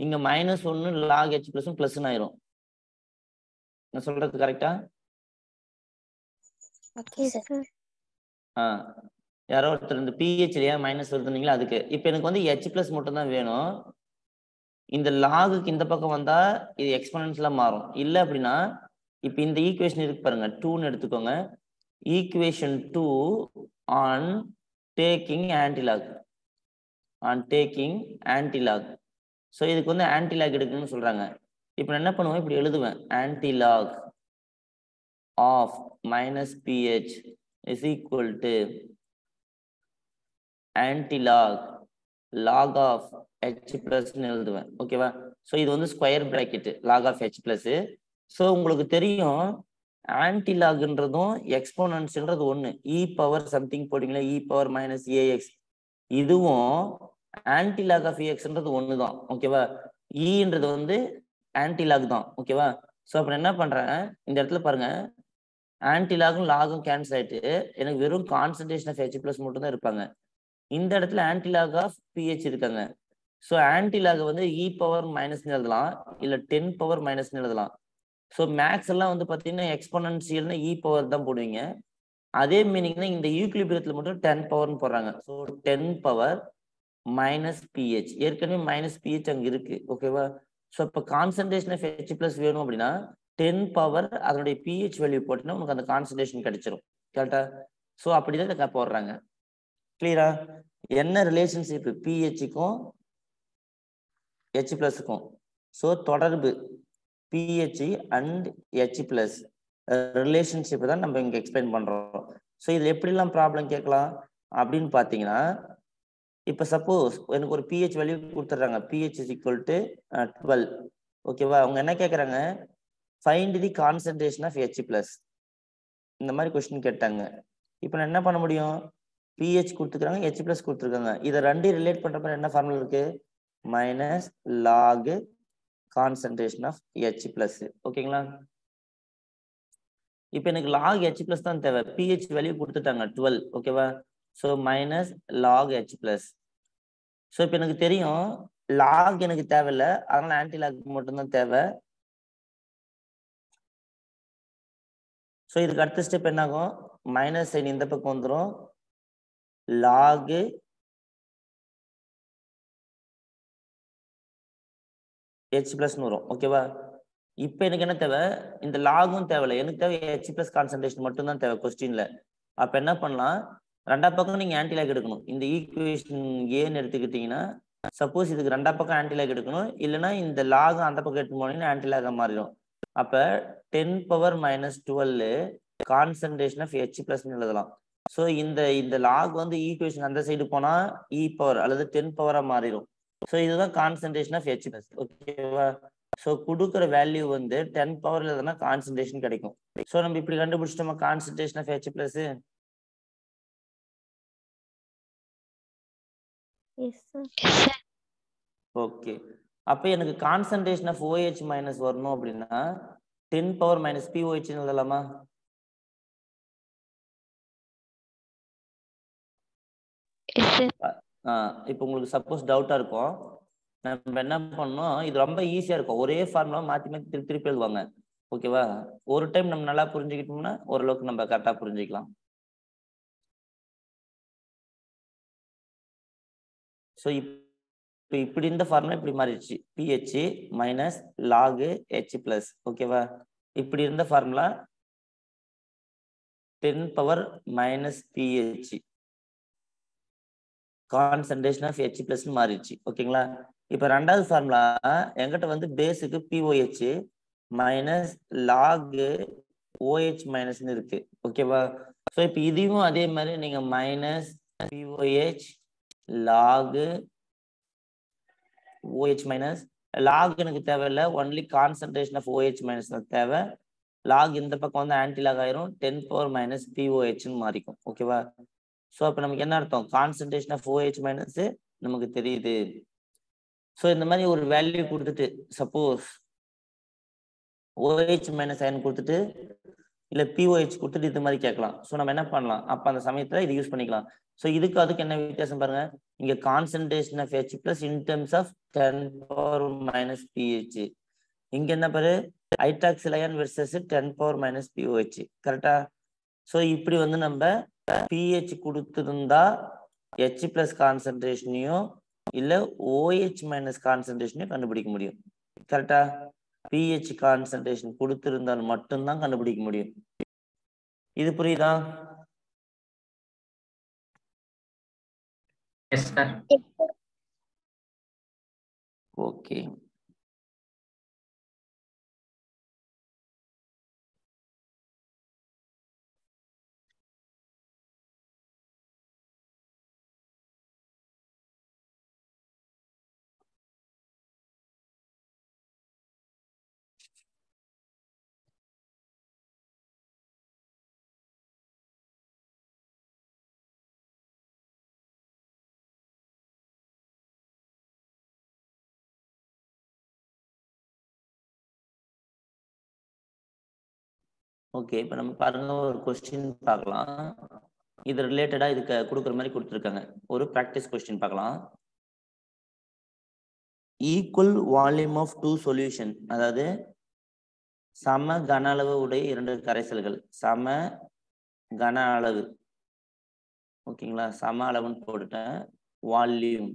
இங்கே மைனஸ் ஒன்று லாக் ஹெச் ப்ளஸும் ப்ளஸ்னு ஆயிரும். நான் சொல்றது கரெக்டா ஆ? யாரோ ஒருத்தர் இந்த பிஹெச் இல்லையா மைனஸ் வருதுனீங்களா அதுக்கு. இப்போ எனக்கு வந்து ஹெச் பிளஸ் மட்டும் தான் வேணும். இந்த லாகுக்கு இந்த பக்கம் வந்தா இது எக்ஸ்பனன்ஸ்ல மாறும். இல்லை அப்படின்னா இப்போ இந்த ஈக்குவேஷன் இருக்கு பாருங்க. டூன்னு எடுத்துக்கோங்க. Equation two on taking antilog on taking antilog so இதுக்கு வந்து ஆன்டிலாக் எடுக்கணும்னு சொல்கிறாங்க இப்போ நான் என்ன பண்ணுவேன்? இப்படி எழுதுவேன். Antilog of minus pH is equal to antilog log of H பிளஸ்ன்னு எழுதுவேன். ஓகேவா ஸோ இது வந்து square bracket log of H plus so உங்களுக்கு தெரியும் ஆன்டிலாக்ன்றதும் எக்ஸ்போனன்ஸ்ன்றது ஒன்று இ பவர் சம்திங் போட்டிங்களா? இ பவர் மைனஸ் ஏஎக்ஸ் இதுவும் ஆன்டிலாக் ஆஃப் ஏஎக்ஸ்ன்றது ஒன்று தான் ஓகேவா இன்றது வந்து ஆன்டிலாக் தான் ஓகேவா ஸோ அப்புறம் என்ன பண்ணுறேன் இந்த இடத்துல பாருங்க. ஆன்டிலாகும் லாகும் கேன்சல் ஆயிட்டு எனக்கு வெறும் கான்சன்ட்ரேஷன் ஆஃப் ஹெச் பிளஸ் மட்டும் தான் இருப்பாங்க. இந்த இடத்துல ஆன்டிலாக் ஆஃப் பிஹெச் இருக்காங்க. ஸோ ஆன்டிலாக் வந்து இ பவர் மைனஸ்னு எழுதலாம் இல்லை டென் பவர் மைனஸ்னு எழுதலாம். ஸோ மேக்ஸ் எல்லாம் வந்து பார்த்தீங்கன்னா எக்ஸ்பனன்சியல்னா இ e பவர் தான் போடுவீங்க. அதே மீனிங்னா இந்த யூக்லிபிரியத்தில் மட்டும் டென் பவர்னு போடுறாங்க. So ten power minus pH ஏற்கனவே மைனஸ் பிஹெச் அங்கே இருக்கு ஓகேவா ஸோ இப்போ கான்சன்ட்ரேஷன் ஆஃப் ஹெச் பிளஸ் வேணும் அப்படின்னா டென் பவர் அதனுடைய பிஹெச் வேல்யூ போட்டுன்னா உனக்கு அந்த கான்சன்ட்ரேஷன் கிடைச்சிரும். கரெக்டா ஸோ அப்படிதான் இதை போடுறாங்க. கிளியரா என்ன ரிலேஷன்ஷிப் பிஹெச்சுக்கும் ஹெச் பிளஸுக்கும் ஸோ தொடர்பு. PH and H plus relationship தான் நம்ம இங்க எக்ஸ்பிளைன் பண்றோம். ஸோ இதுல எப்படிலாம் ப்ராப்ளம் கேட்கலாம்? அப்படின்னு பார்த்தீங்கன்னா இப்போ சப்போஸ் எனக்கு ஒரு பிஹெச் வேல்யூ கொடுத்துட்றாங்க. PH is equal to twelve ஓகேவா அவங்க என்ன கேட்குறாங்க find the concentration of H plus இந்த மாதிரி கொஸ்டின் கேட்டாங்க. இப்போ நான் என்ன பண்ண முடியும்? பிஹெச் கொடுத்துருக்காங்க ஹெச் பிளஸ் கொடுத்துருக்காங்க. இதை ரெண்டையும் ரிலேட் பண்ணுற மாதிரி என்ன ஃபார்முலா இருக்கு? Minus log concentration of H plus ஓகேங்களா இப்போ எனக்கு லாக் ஹெச் பிளஸ் தான் தேவை. பிஹெச் வேல்யூ கொடுத்துட்டாங்க டுவெல் ஓகேவா so minus log H plus so இப்போ எனக்கு தெரியும் லாக் எனக்கு தேவையில்லை. அதனால ஆன்டி லாக் மட்டும்தான் தேவை. ஸோ இதுக்கு அடுத்த ஸ்டெப் என்னாகும்? மைனஸ் சைன் இந்த பக்கம் வந்துடும் லாகு ஹெச் பிளஸ்னு வரும். ஓகேவா இப்போ எனக்கு என்ன தேவை? இந்த லாகும் தேவையில்லை. எனக்கு தேவை ஹெச் பிளஸ் கான்சன்ட்ரேஷன் மட்டும் தான் தேவை கொஸ்டின்ல அப்போ என்ன பண்ணலாம்? ரெண்டா பக்கம் நீங்க ஆன்டிலாக் எடுக்கணும். இந்த ஈக்குவேஷன் ஏன்னு எடுத்துக்கிட்டீங்கன்னா சப்போஸ் இதுக்கு ரெண்டா பக்கம் ஆன்டிலாக் எடுக்கணும். இல்லைன்னா இந்த லாக் அந்த பக்கம் எடுத்து போனீங்கன்னா ஆன்டிலாக மாறிடும். அப்ப ten power minus twelve concentration of H plus எழுதலாம். ஸோ இந்த இந்த லாக் வந்து ஈக்குவேஷன் அந்த சைடு போனா e இ பவர் அல்லது டென் பவரா மாறிடும். ஸோ இதுதான் கான்சன்ட்ரேஷன் ஆஃப் ஹெச் பிளஸ் ஓகேவா ஸோ கொடுக்குற வேல்யூ வந்து டென் பவர்ல எதுனா கான்சன்ட்ரேஷன் கிடைக்கும். ஸோ நம்ம இப்படி கண்டுபிடிச்சிட்டோமா concentration of H plus okay அப்போ எனக்கு கான்சன்ட்ரேஷன் ஆஃப் OH மைனஸ் வரணும் அப்படின்னா டென் பவர் மைனஸ் பிஓஹெச் எழுதலாமா? இப்போ உங்களுக்கு சப்போஸ் டவுட்டாக இருக்கும். நம்ம என்ன பண்ணோம் இது ரொம்ப ஈஸியாக இருக்கும். ஒரே ஃபார்முலா மாற்றி மாற்றி திருப்பி திருப்பி எழுதுவாங்க. ஓகேவா ஒரு டைம் நம்ம நல்லா புரிஞ்சுக்கிட்டோம்னா ஓரளவுக்கு நம்ம கரெக்டாக புரிஞ்சுக்கலாம். ஸோ இப்போ இப்படி இந்த ஃபார்முலா இப்படி மாறிடுச்சு. PH minus log H plus ஓகேவா இப்படி இருந்த formula ten power minus pH concentration of H plus மாறிடுச்சு ஓகேங்களா இப்போ ரெண்டாவது ஃபார்முலா எங்கிட்ட வந்து பேஸுக்கு பிஓஹெச் மைனஸ் லாகு ஓஹெச் மைனஸ்னு இருக்கு ஓகேவா ஸோ இப்போ இதையும் அதே மாதிரி நீங்கள் minus pOH log OH minus log எனக்கு தேவையில்லை. Only concentration of OH minus தான் தேவை. லாக் இந்த பக்கம் வந்து ஆன்டி லாக் ஆயிரும். டென் பவர் மைனஸ் பிஓஹெச்னு மாறிக்கும். ஓகேவா ஸோ இப்போ நமக்கு என்ன அர்த்தம்? கான்சன்ட்ரேஷன் ஆஃப் ஓஹெச் மைனஸ் நமக்கு தெரியுது. ஸோ இந்த மாதிரி ஒரு வேல்யூ கொடுத்துட்டு சப்போஸ் ஓஹெச் மைனஸ் அயன் கொடுத்துட்டு இல்லை பிஓஹெச் கொடுத்துட்டு இது மாதிரி கேட்கலாம். ஸோ நம்ம என்ன பண்ணலாம்? அப்போ அந்த சமயத்தில் இது யூஸ் பண்ணிக்கலாம். ஸோ இதுக்கு அதுக்கு என்ன வித்தியாசம் பாருங்க. இங்க concentration of H plus in terms of ten power minus pH இங்க என்ன பாரு? Hydroxyl ion versus ten power minus pOH கரெக்டா ஸோ இப்படி வந்து நம்ம பிஹெச் கொடுத்துருந்தா ஹெச் பிளஸ் கான்சன்ட்ரேஷனையும் இல்லை ஓஹெச் மைனஸ் கான்சன்ட்ரேஷனையும் கண்டுபிடிக்க முடியும். கரெக்டா பிஹெச் கான்சன்ட்ரேஷன் கொடுத்துருந்தால் மட்டும்தான் கண்டுபிடிக்க முடியும். இது புரியுதா? எஸ் சார் ஓகே ஓகே இப்போ நம்ம பாருங்க ஒரு கொஸ்டின் பார்க்கலாம். இது ரிலேட்டடா இதுக்கு கொடுக்குற மாதிரி கொடுத்துருக்காங்க. ஒரு ப்ராக்டிஸ் கொஸ்டின் பார்க்கலாம். Equal volume of two solution அதாவது சம கன அளவு உடைய இரண்டு கரைசல்கள். சம கன அளவு. ஓகேங்களா சம அளவுன்னு போட்டுட்டேன். வால்யூம்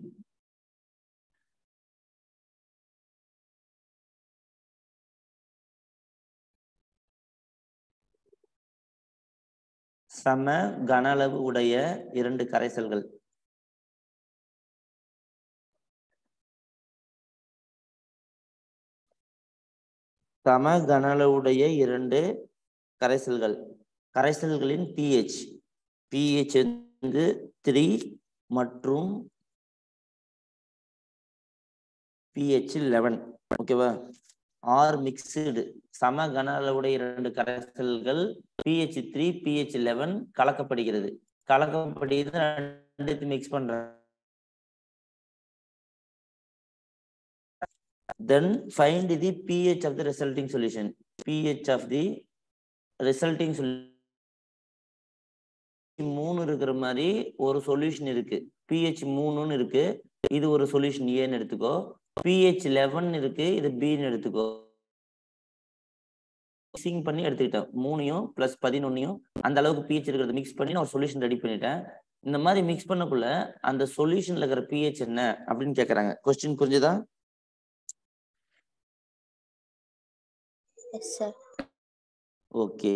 சம கன அளவு உடைய இரண்டு கரைசல்கள். சம கன அளவுடைய இரண்டு கரைசல்கள். கரைசல்களின் பிஹெச் பிஹெச் வந்து த்ரீ மற்றும் பிஹெச் லெவன் ஓகேவா ஆர் மிக்சடு சம கன அளவுடைய இரண்டு கரைசல்கள் பிஹெச் த்ரீ பிஹெச் லெவன் கலக்கப்படுகிறது. கலக்கப்படுகிறது ரெண்டுத்தையும் மிக்ஸ் பண்றேன் then find the pH of the resulting solution pH of the resulting மூணு இருக்கிற மாதிரி ஒரு சொல்யூஷன் இருக்கு. பிஹெச் மூணுன்னு இருக்கு. இது ஒரு சொல்யூஷன் ஏன்னு எடுத்துக்கோ. பிஹெச் லெவன் இருக்கு. இது பின்னு எடுத்துக்கோ. மிக்சிங் பண்ணி எடுத்துக்கிட்டேன். மூணையும் பிளஸ் பதினொன்னையும் அந்த அளவுக்கு பிஹெச் இருக்கிறத மிக்ஸ் பண்ணி நான் ஒரு சொல்யூஷன் ரெடி பண்ணிட்டேன். இந்த மாதிரி மிக்ஸ் பண்ணக்குள்ள அந்த சொல்யூஷன்ல இருக்கிற பிஹெச் என்ன அப்படின்னு கேக்குறாங்க. கொஸ்டின் புரிஞ்சுதா? ஓகே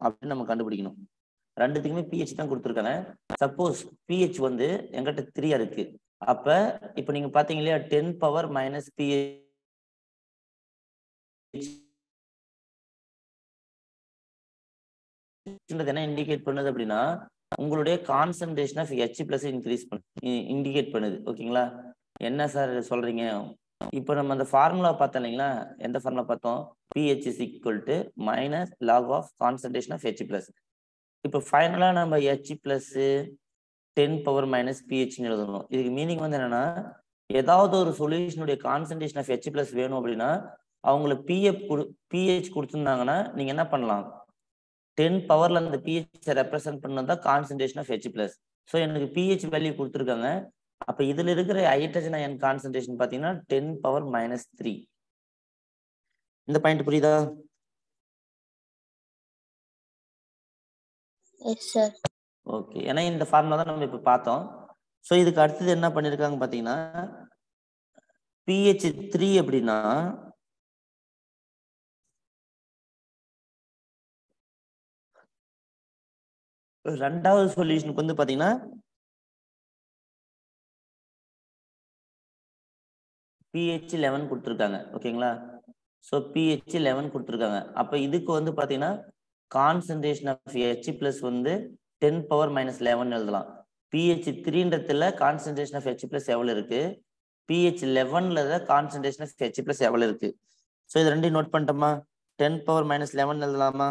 அப்படின்னு நம்ம கண்டுபிடிக்கணும். ரெண்டுத்துக்குமே பிஹெச் தான் கொடுத்துருக்காங்க சப்போஸ் பிஹெச் வந்து எங்கிட்ட த்ரீயா இருக்கு. அப்ப இப்ப நீங்க பாத்தீங்க இல்லையா டென் பவர் மைனஸ் பிஹெச் என்ன இண்டிகேட் பண்ணுது அப்படின்னா உங்களுடைய concentration of H plus increase பண்ணு இண்டிகேட் பண்ணுது. ஓகேங்களா? என்ன சார் சொல்றீங்க? இப்போ நம்ம அந்த ஃபார்முலா பார்த்தோம் இல்லைங்களா? எந்த ஃபார்முலா பார்த்தோம்? PH is equal to minus log of concentration of H plus இப்போ ஃபைனலாக நம்ம H plus ten power minus பிஹெச்னு எழுதணும். இதுக்கு மீனிங் வந்து என்னன்னா ஏதாவது ஒரு சொல்யூஷனுடைய கான்சன்ட்ரேஷன் ஆஃப் ஹெச் ப்ளஸ் வேணும் அப்படின்னா அவங்களுக்கு பிஎஃப் கொடு பிஹெச் கொடுத்துருந்தாங்கன்னா நீங்கள் என்ன பண்ணலாம்? டென் பவர்ல அந்த பிஹெச் ரெப்ரசென்ட் பண்ணது தான் concentration of H plus so எனக்கு பிஹெச் வேல்யூ கொடுத்துருக்காங்க. அப்போ இதில் இருக்கிற ஹைட்ரஜன் அயன் கான்சன்ட்ரேஷன் பார்த்தீங்கன்னா டென் பவர் மைனஸ் த்ரீ இந்த பாயிண்ட் புரியுதா? ஓகே ஏன்னா இந்த ஃபார்முலா தான் நம்ம இப்போ பார்த்தோம். ஸோ இதுக்கு அடுத்தது என்ன பண்ணியிருக்காங்க பார்த்தீங்கன்னா பிஹெச் த்ரீ அப்படின்னா ரெண்டாவது சொல்யூஷனுக்கு வந்து பார்த்தீங்கன்னா பிஹெச் லெவன் கொடுத்துருக்காங்க. ஓகேங்களா ஸோ பிஹெச் லெவன் கொடுத்துருக்காங்க. அப்போ இதுக்கு வந்து பார்த்தீங்கன்னா கான்சன்ட்ரேஷன் ஆஃப் ஹெச் பிளஸ் வந்து டென் பவர் மைனஸ் லெவன் எழுதலாம். பிஹெச் த்ரீன்றதுல கான்சன்ட்ரேஷன் ஆஃப் ஹெச் பிளஸ் எவ்வளோ இருக்கு? பிஹெச் லெவன்ல தான் கான்சன்ட்ரேஷன் ஆஃப் ஹெச் பிளஸ் எவ்வளோ இருக்கு? ஸோ இது ரெண்டையும் நோட் பண்ணிட்டோமா? டென் பவர் மைனஸ் லெவன் எழுதலாமா?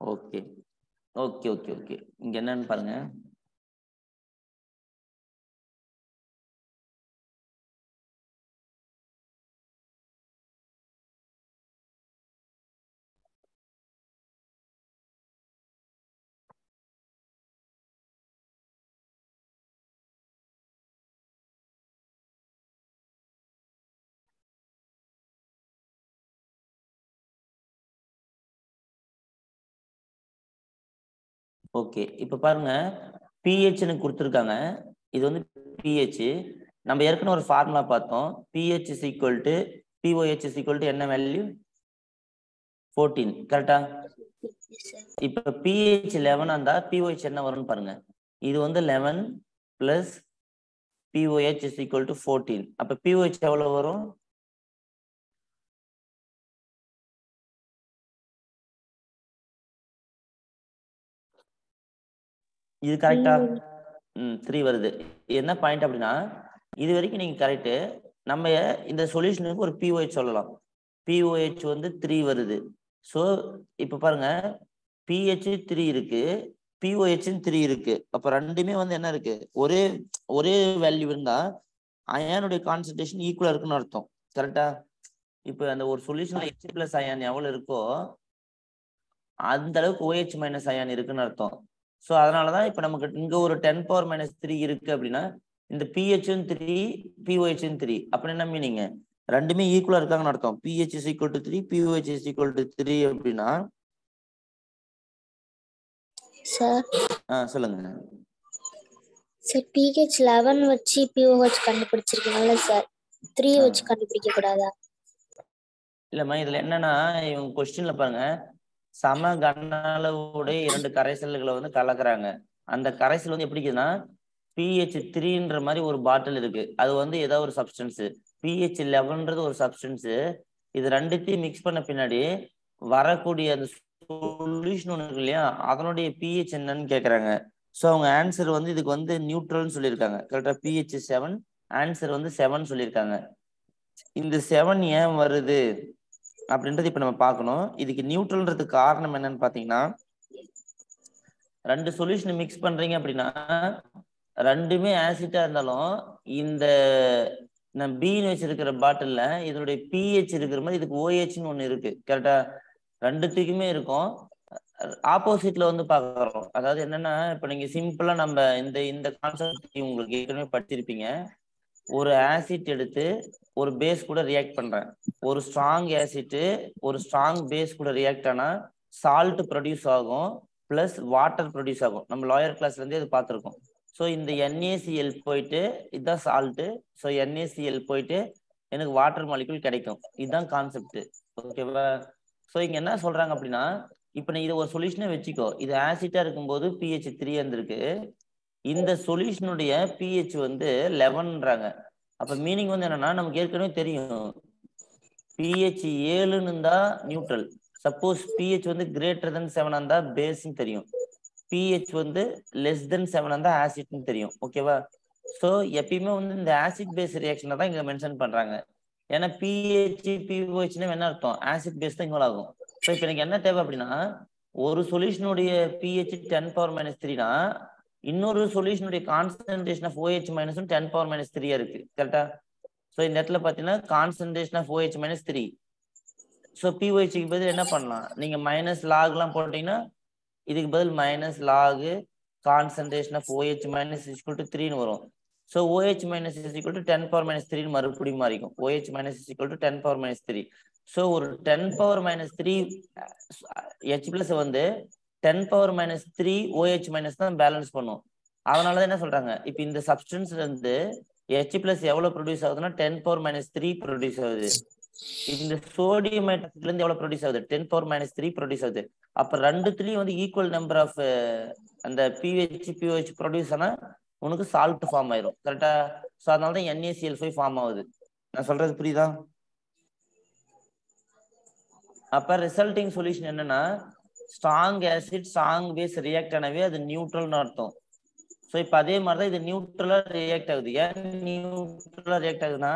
ஓகே ஓகே ஓகே ஓகே இங்க என்னன்னு பாருங்க. ஓகே. இப்போ பாருங்க பிஹெச்னு கொடுத்துருக்காங்க. இது வந்து பிஹெச் நம்ம ஏற்கனவே ஒரு ஃபார்முலா பார்த்தோம். PH is equal to pOH is equal to என்ன வேல்யூ ஃபோர்டீன் கரெக்டா இப்போ பிஹெச் லெவனாக இருந்தால் பிஓஹெச் என்ன வரும்னு பாருங்க. இது வந்து eleven plus pOH is equal to fourteen அப்போ பிஓஹெச் எவ்வளோ வரும்? இது கரெக்டா ம். த்ரீ வருது. என்ன பாயிண்ட் அப்படின்னா இது வரைக்கும் நீங்க கரெக்டு நம்ம இந்த சொல்யூஷனுக்கு ஒரு பிஓஹெச் சொல்லலாம். பிஓஹெச் வந்து த்ரீ வருது. ஸோ இப்போ பாருங்க பிஹெச் த்ரீ இருக்கு பிஓஹெச் த்ரீ இருக்கு. அப்போ ரெண்டுமே வந்து என்ன இருக்கு? ஒரே ஒரே வேல்யூ இருந்தா அயானுடைய கான்சன்ட்ரேஷன் ஈக்குவலா இருக்குன்னு அர்த்தம். கரெக்டா இப்போ அந்த ஒரு சொல்யூஷன்ல ஹெச் பிளஸ் அயான் எவ்வளவு இருக்கோ அந்த அளவுக்கு ஓஹெச் மைனஸ் அயான் இருக்குன்னு அர்த்தம். ஸோ அதனாலதான் இப்போ நமக்கு இங்க ஒரு டென் பவர் மைனஸ் த்ரீ இருக்கு அப்படின்னா இந்த பிஹெச்சும் த்ரீ பிஓஹெச்சும் த்ரீ அப்படின்னு என்ன மீனிங்க ரெண்டுமே ஈக்குவலா இருக்காங்கன்னு அர்த்தம். PH is equal to three pOH is equal to three அப்படின்னா சார் ஆ சொல்லுங்க. சார் பிஹெச் லெவன் வச்சு பிஓஹெச் கண்டுபிடிச்சிருக்கீங்கல்ல சார் த்ரீ. வச்சு கண்டுபிடிக்க கூடாதா இல்லம்மா இதுல என்னன்னா இவங்க கொஸ்டின்ல பாருங்க. சம கன அளவுடைய இரண்டு கரைசல்களை வந்து கலக்குறாங்க. அந்த கரைசல் வந்து எப்படி இருக்குதுன்னா பிஹெச் த்ரீன்ற மாதிரி ஒரு பாட்டில் இருக்கு. அது வந்து ஏதோ ஒரு சப்ஸ்டன்ஸ் பிஹெச் லெவன்றது ஒரு சப்ஸ்டன்ஸ் இது ரெண்டுத்தையும் மிக்ஸ் பண்ண பின்னாடி வரக்கூடிய அந்த சொல்யூஷன் ஒன்று இருக்கு இல்லையா? அதனுடைய பிஹெச் என்னன்னு கேக்குறாங்க. ஸோ அவங்க ஆன்சர் வந்து இதுக்கு வந்து நியூட்ரல்னு சொல்லியிருக்காங்க. கரெக்டா பிஹெச் செவன் ஆன்சர் வந்து செவன் சொல்லியிருக்காங்க. இந்த செவன் ஏன் வருது? அப்படின்றது இப்ப நம்ம பார்க்கணும். இதுக்கு நியூட்ரல்ன்றதுக்கு காரணம் என்னன்னு பாத்தீங்கன்னா ரெண்டு சொல்யூஷன் மிக்ஸ் பண்றீங்க அப்படின்னா ரெண்டுமே ஆசிட்டா இருந்தாலும் இந்த நம்ம பின்னு வச்சிருக்கிற பாட்டில்ல இதனுடைய பிஹெச் இருக்கிற மாதிரி இதுக்கு ஓஹெச்னு ஒண்ணு இருக்கு. கரெக்டா ரெண்டுத்துக்குமே இருக்கும். ஆப்போசிட்ல வந்து பாக்குறோம் அதாவது என்னன்னா இப்ப நீங்க சிம்பிளா நம்ம இந்த இந்த கான்செப்ட் உங்களுக்கு ஏற்கனவே படிச்சிருப்பீங்க. ஒரு ஆசிட் எடுத்து ஒரு பேஸ் கூட ரியாக்ட் பண்றேன். ஒரு ஸ்ட்ராங் ஆசிட் ஒரு ஸ்ட்ராங் பேஸ் கூட ரியாக்ட் ஆனா சால்ட் ப்ரொடியூஸ் ஆகும் பிளஸ் வாட்டர் ப்ரொடியூஸ் ஆகும். நம்ம லாயர் கிளாஸ்ல இருந்தே இது பார்த்துருக்கோம். ஸோ இந்த என்ஏசிஎல் போயிட்டு இதுதான் சால்ட்டு ஸோ என்ஏசிஎல் போயிட்டு எனக்கு வாட்டர் மாலிகுல் கிடைக்கும். இதுதான் கான்செப்ட் ஓகேவா ஸோ இங்க என்ன சொல்றாங்க அப்படின்னா இப்போ நீ இதை ஒரு சொல்யூஷனை வச்சுக்கோ. இது ஆசிட்டா இருக்கும்போது பிஹெச் த்ரீ இருந்திருக்கு இந்த சொல்யூஷனுடைய பிஹெச் வந்து லெவன்ன்றாங்க அப்ப மீனிங் வந்து என்னன்னா நமக்கு ஏற்கனவே தெரியும். பிஹெச் ஏழுன்னு இருந்தா நியூட்ரல் சப்போஸ் பிஹெச் வந்து கிரேட்டர் தென் செவனா இருந்தா பேஸ்ன்னு தெரியும். பிஹெச் வந்து லெஸ் தென் செவன் இருந்தா ஆசிட்னு தெரியும். ஓகேவா ஸோ எப்பயுமே வந்து இந்த ஆசிட் பேஸ் ரியாக்ஷனை தான் இங்க மென்ஷன் பண்றாங்க. ஏன்னா பிஹெச் பிஓஹெச்னா என்ன அர்த்தம்? ஆசிட் பேஸ் தான் இன்வால்வ் ஆகும். ஸோ இப்போ எனக்கு என்ன தேவை அப்படின்னா ஒரு சொல்யூஷனுடைய பிஹெச் டென் பவர் மைனஸ் த்ரீனா இன்னொரு சொல்யூஷனுடைய கான்சன்ட்ரேஷன் ஆஃப் ஓஹெச் மைனஸும் டென் பவர் மைனஸ் த்ரீயா இருக்கு. கரெக்டா ஸோ இந்த இடத்துல பார்த்தீங்கன்னா concentration of OH minus three so பிஓஹெச்சுக்கு பதில் என்ன பண்ணலாம்? நீங்க மைனஸ் லாக்லாம் போட்டீங்கன்னா இதுக்கு பதில் minus log concentration of OH minus is equal to த்ரீன்னு வரும். So OH minus is equal to ten power minus த்ரீன்னு மறுபடியும் மாறிக்கும். OH minus is equal to ten power minus three so ஒரு ten power minus three H plus வந்து ten power minus three OH minus தான் balance பண்ணும். அதனால தான் என்ன சொல்றாங்க? இப்போ இந்த சப்ஸ்டன்ஸ்ல இருந்து ஹெச் பிளஸ் எவ்வளவு ப்ரொடியூஸ் ஆகுதுன்னா ten power minus three produce ஆகுது. இந்த சோடியம் ஹைட்ரக்சைட்ல இருந்து எவ்வளவு ப்ரொடியூஸ் ஆகுது? Ten power minus three produce ஆகுது. அப்ப ரெண்டுத்துலயும் வந்து ஈக்குவல் நம்பர் ஆஃப் அந்த பிஹெச் பிஹெச் ப்ரொடியூஸ் ஆனா உனக்கு சால்ட் ஃபார்ம் ஆயிரும். கரெக்டா ஸோ அதனால தான் என்ஏசிஎல் ஃபைவ் ஃபார்ம் ஆகுது. நான் சொல்றது புரியுதா? அப்ப ரிசல்ட்டிங் சொல்யூஷன் என்னன்னா strong acid strong base react ஆனவே அது நியூட்ரல்னு அர்த்தம். ஸோ இப்போ அதே மாதிரி தான் இது நியூட்ரலாக ரியாக்ட் ஆகுது. ஏன் நியூட்ரலாக ரியாக்ட் ஆகுதுன்னா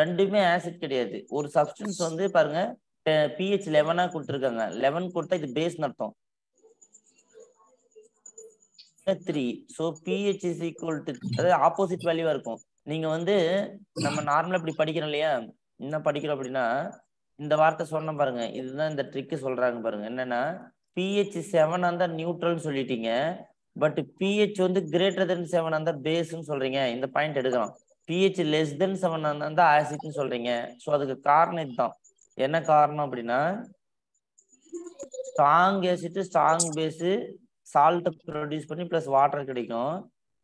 ரெண்டுமே ஆசிட் கிடையாது. ஒரு சப்ஸ்டன்ஸ் வந்து பாருங்க பிஹெச் லெவனா கொடுத்துருக்காங்க. லெவன் கொடுத்தா இது பேஸ்னு அர்த்தம். Three so pH is equal to அதாவது ஆப்போசிட் வேல்யூவா இருக்கும். நீங்க வந்து நம்ம நார்மலா இப்படி படிக்கிறோம் இல்லையா? என்ன படிக்கிறோம் அப்படின்னா இந்த வார்த்தை சொன்ன பாருங்க. இதுதான் இந்த ட்ரிக்கு சொல்றாங்க பாருங்க. என்னன்னா பிஹெச் செவன் அந்த நியூட்ரல்னு சொல்லிட்டீங்க. பட் பிஹெச் வந்து கிரேட்டர் தென் செவன் அந்த பேஸ்ன்னு சொல்றீங்க. இந்த பாயிண்ட் எடுக்கலாம் பிஹெச் லெஸ் தென் செவன் அந்த ஆசிட்னு சொல்றீங்க. ஸோ அதுக்கு காரணம் இதுதான். என்ன காரணம் அப்படின்னா strong acid strong base salt produce பண்ணி ப்ளஸ் வாட்டர் கிடைக்கும்.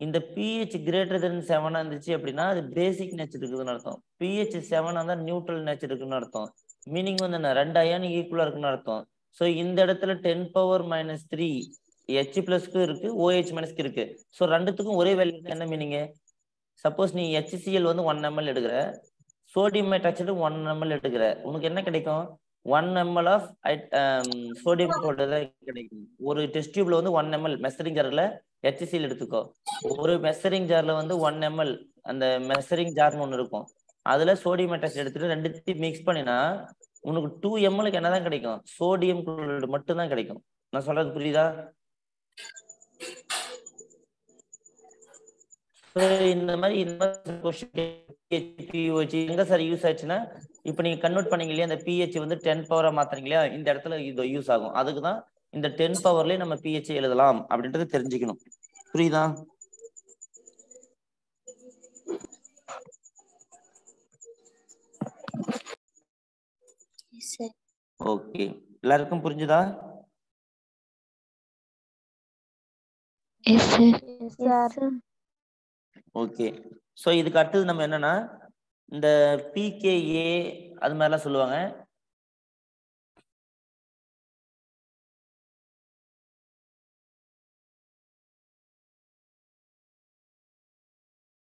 இந்த பிஹெச் கிரேட்டர் தென் செவன் இருந்துச்சு அப்படின்னா அது பேசிக் நேச்சர் இருக்குதுன்னு அர்த்தம். பிஹெச் செவன் இருந்தால் நியூட்ரல் நேச்சர் இருக்குன்னு அர்த்தம். மீனிங் வந்து என்ன? ரெண்டு அயன் ஈக்குவலா இருக்குன்னு அர்த்தம். ஸோ இந்த இடத்துல ten power minus three H பிளஸ்க்கு இருக்கு ஓஹெச் மைனஸ்க்கு இருக்கு. ஸோ ரெண்டுத்துக்கும் ஒரே வேல்யூ என்ன மீனிங்கு சப்போஸ் நீ ஹெச்சிஎல் வந்து ஒன் எம்எல் எடுக்கிற சோடியம் ஹைட்ராக்சைடு ஒன் எம்எல் எடுக்கிற. உனக்கு என்ன கிடைக்கும்? ஒன் எம்எல் ஆஃப் சோடியம் தான் கிடைக்கும். ஒரு டெஸ்ட் டியூப்ல வந்து ஒன் எம்எல் மெசரிங் ஜார்ல ஹெச்சிஎல் எடுத்துக்கோ. ஒரு மெசரிங் ஜார்ல வந்து ஒன் எம்எல் அந்த மெசரிங் ஜார்னு ஒன்று இருக்கும். அதுல சோடியம் ஹைட்ராக்சைடு எடுத்துட்டு ரெண்டுத்தையும் மிக்ஸ் பண்ணினா உனக்கு டூ எம்எல்க்கு என்னதான் கிடைக்கும்? சோடியம் குளோரைடு மட்டும் தான் கிடைக்கும். நான் சொல்றது புரியுதா? இந்த மாதிரி இந்த மாதிரி எங்க சார் யூஸ் ஆச்சுன்னா இப்போ நீங்க கன்வெர்ட் பண்ணீங்க இல்லையா அந்த பிஹெச் வந்து டென் பவரா மாத்துறீங்க இல்லையா இந்த இடத்துல இது யூஸ் ஆகும். அதுக்கு தான் இந்த டென் பவர்லயே நம்ம பிஹெச் எழுதலாம் அப்படின்றது தெரிஞ்சுக்கணும். புரியுதா? ஓகே எல்லாருக்கும் புரிஞ்சுதா? ஓகே ஸோ இதுக்கு அடுத்தது நம்ம என்னன்னா இந்த பிகேஏ அது மாதிரிலாம் சொல்லுவாங்க.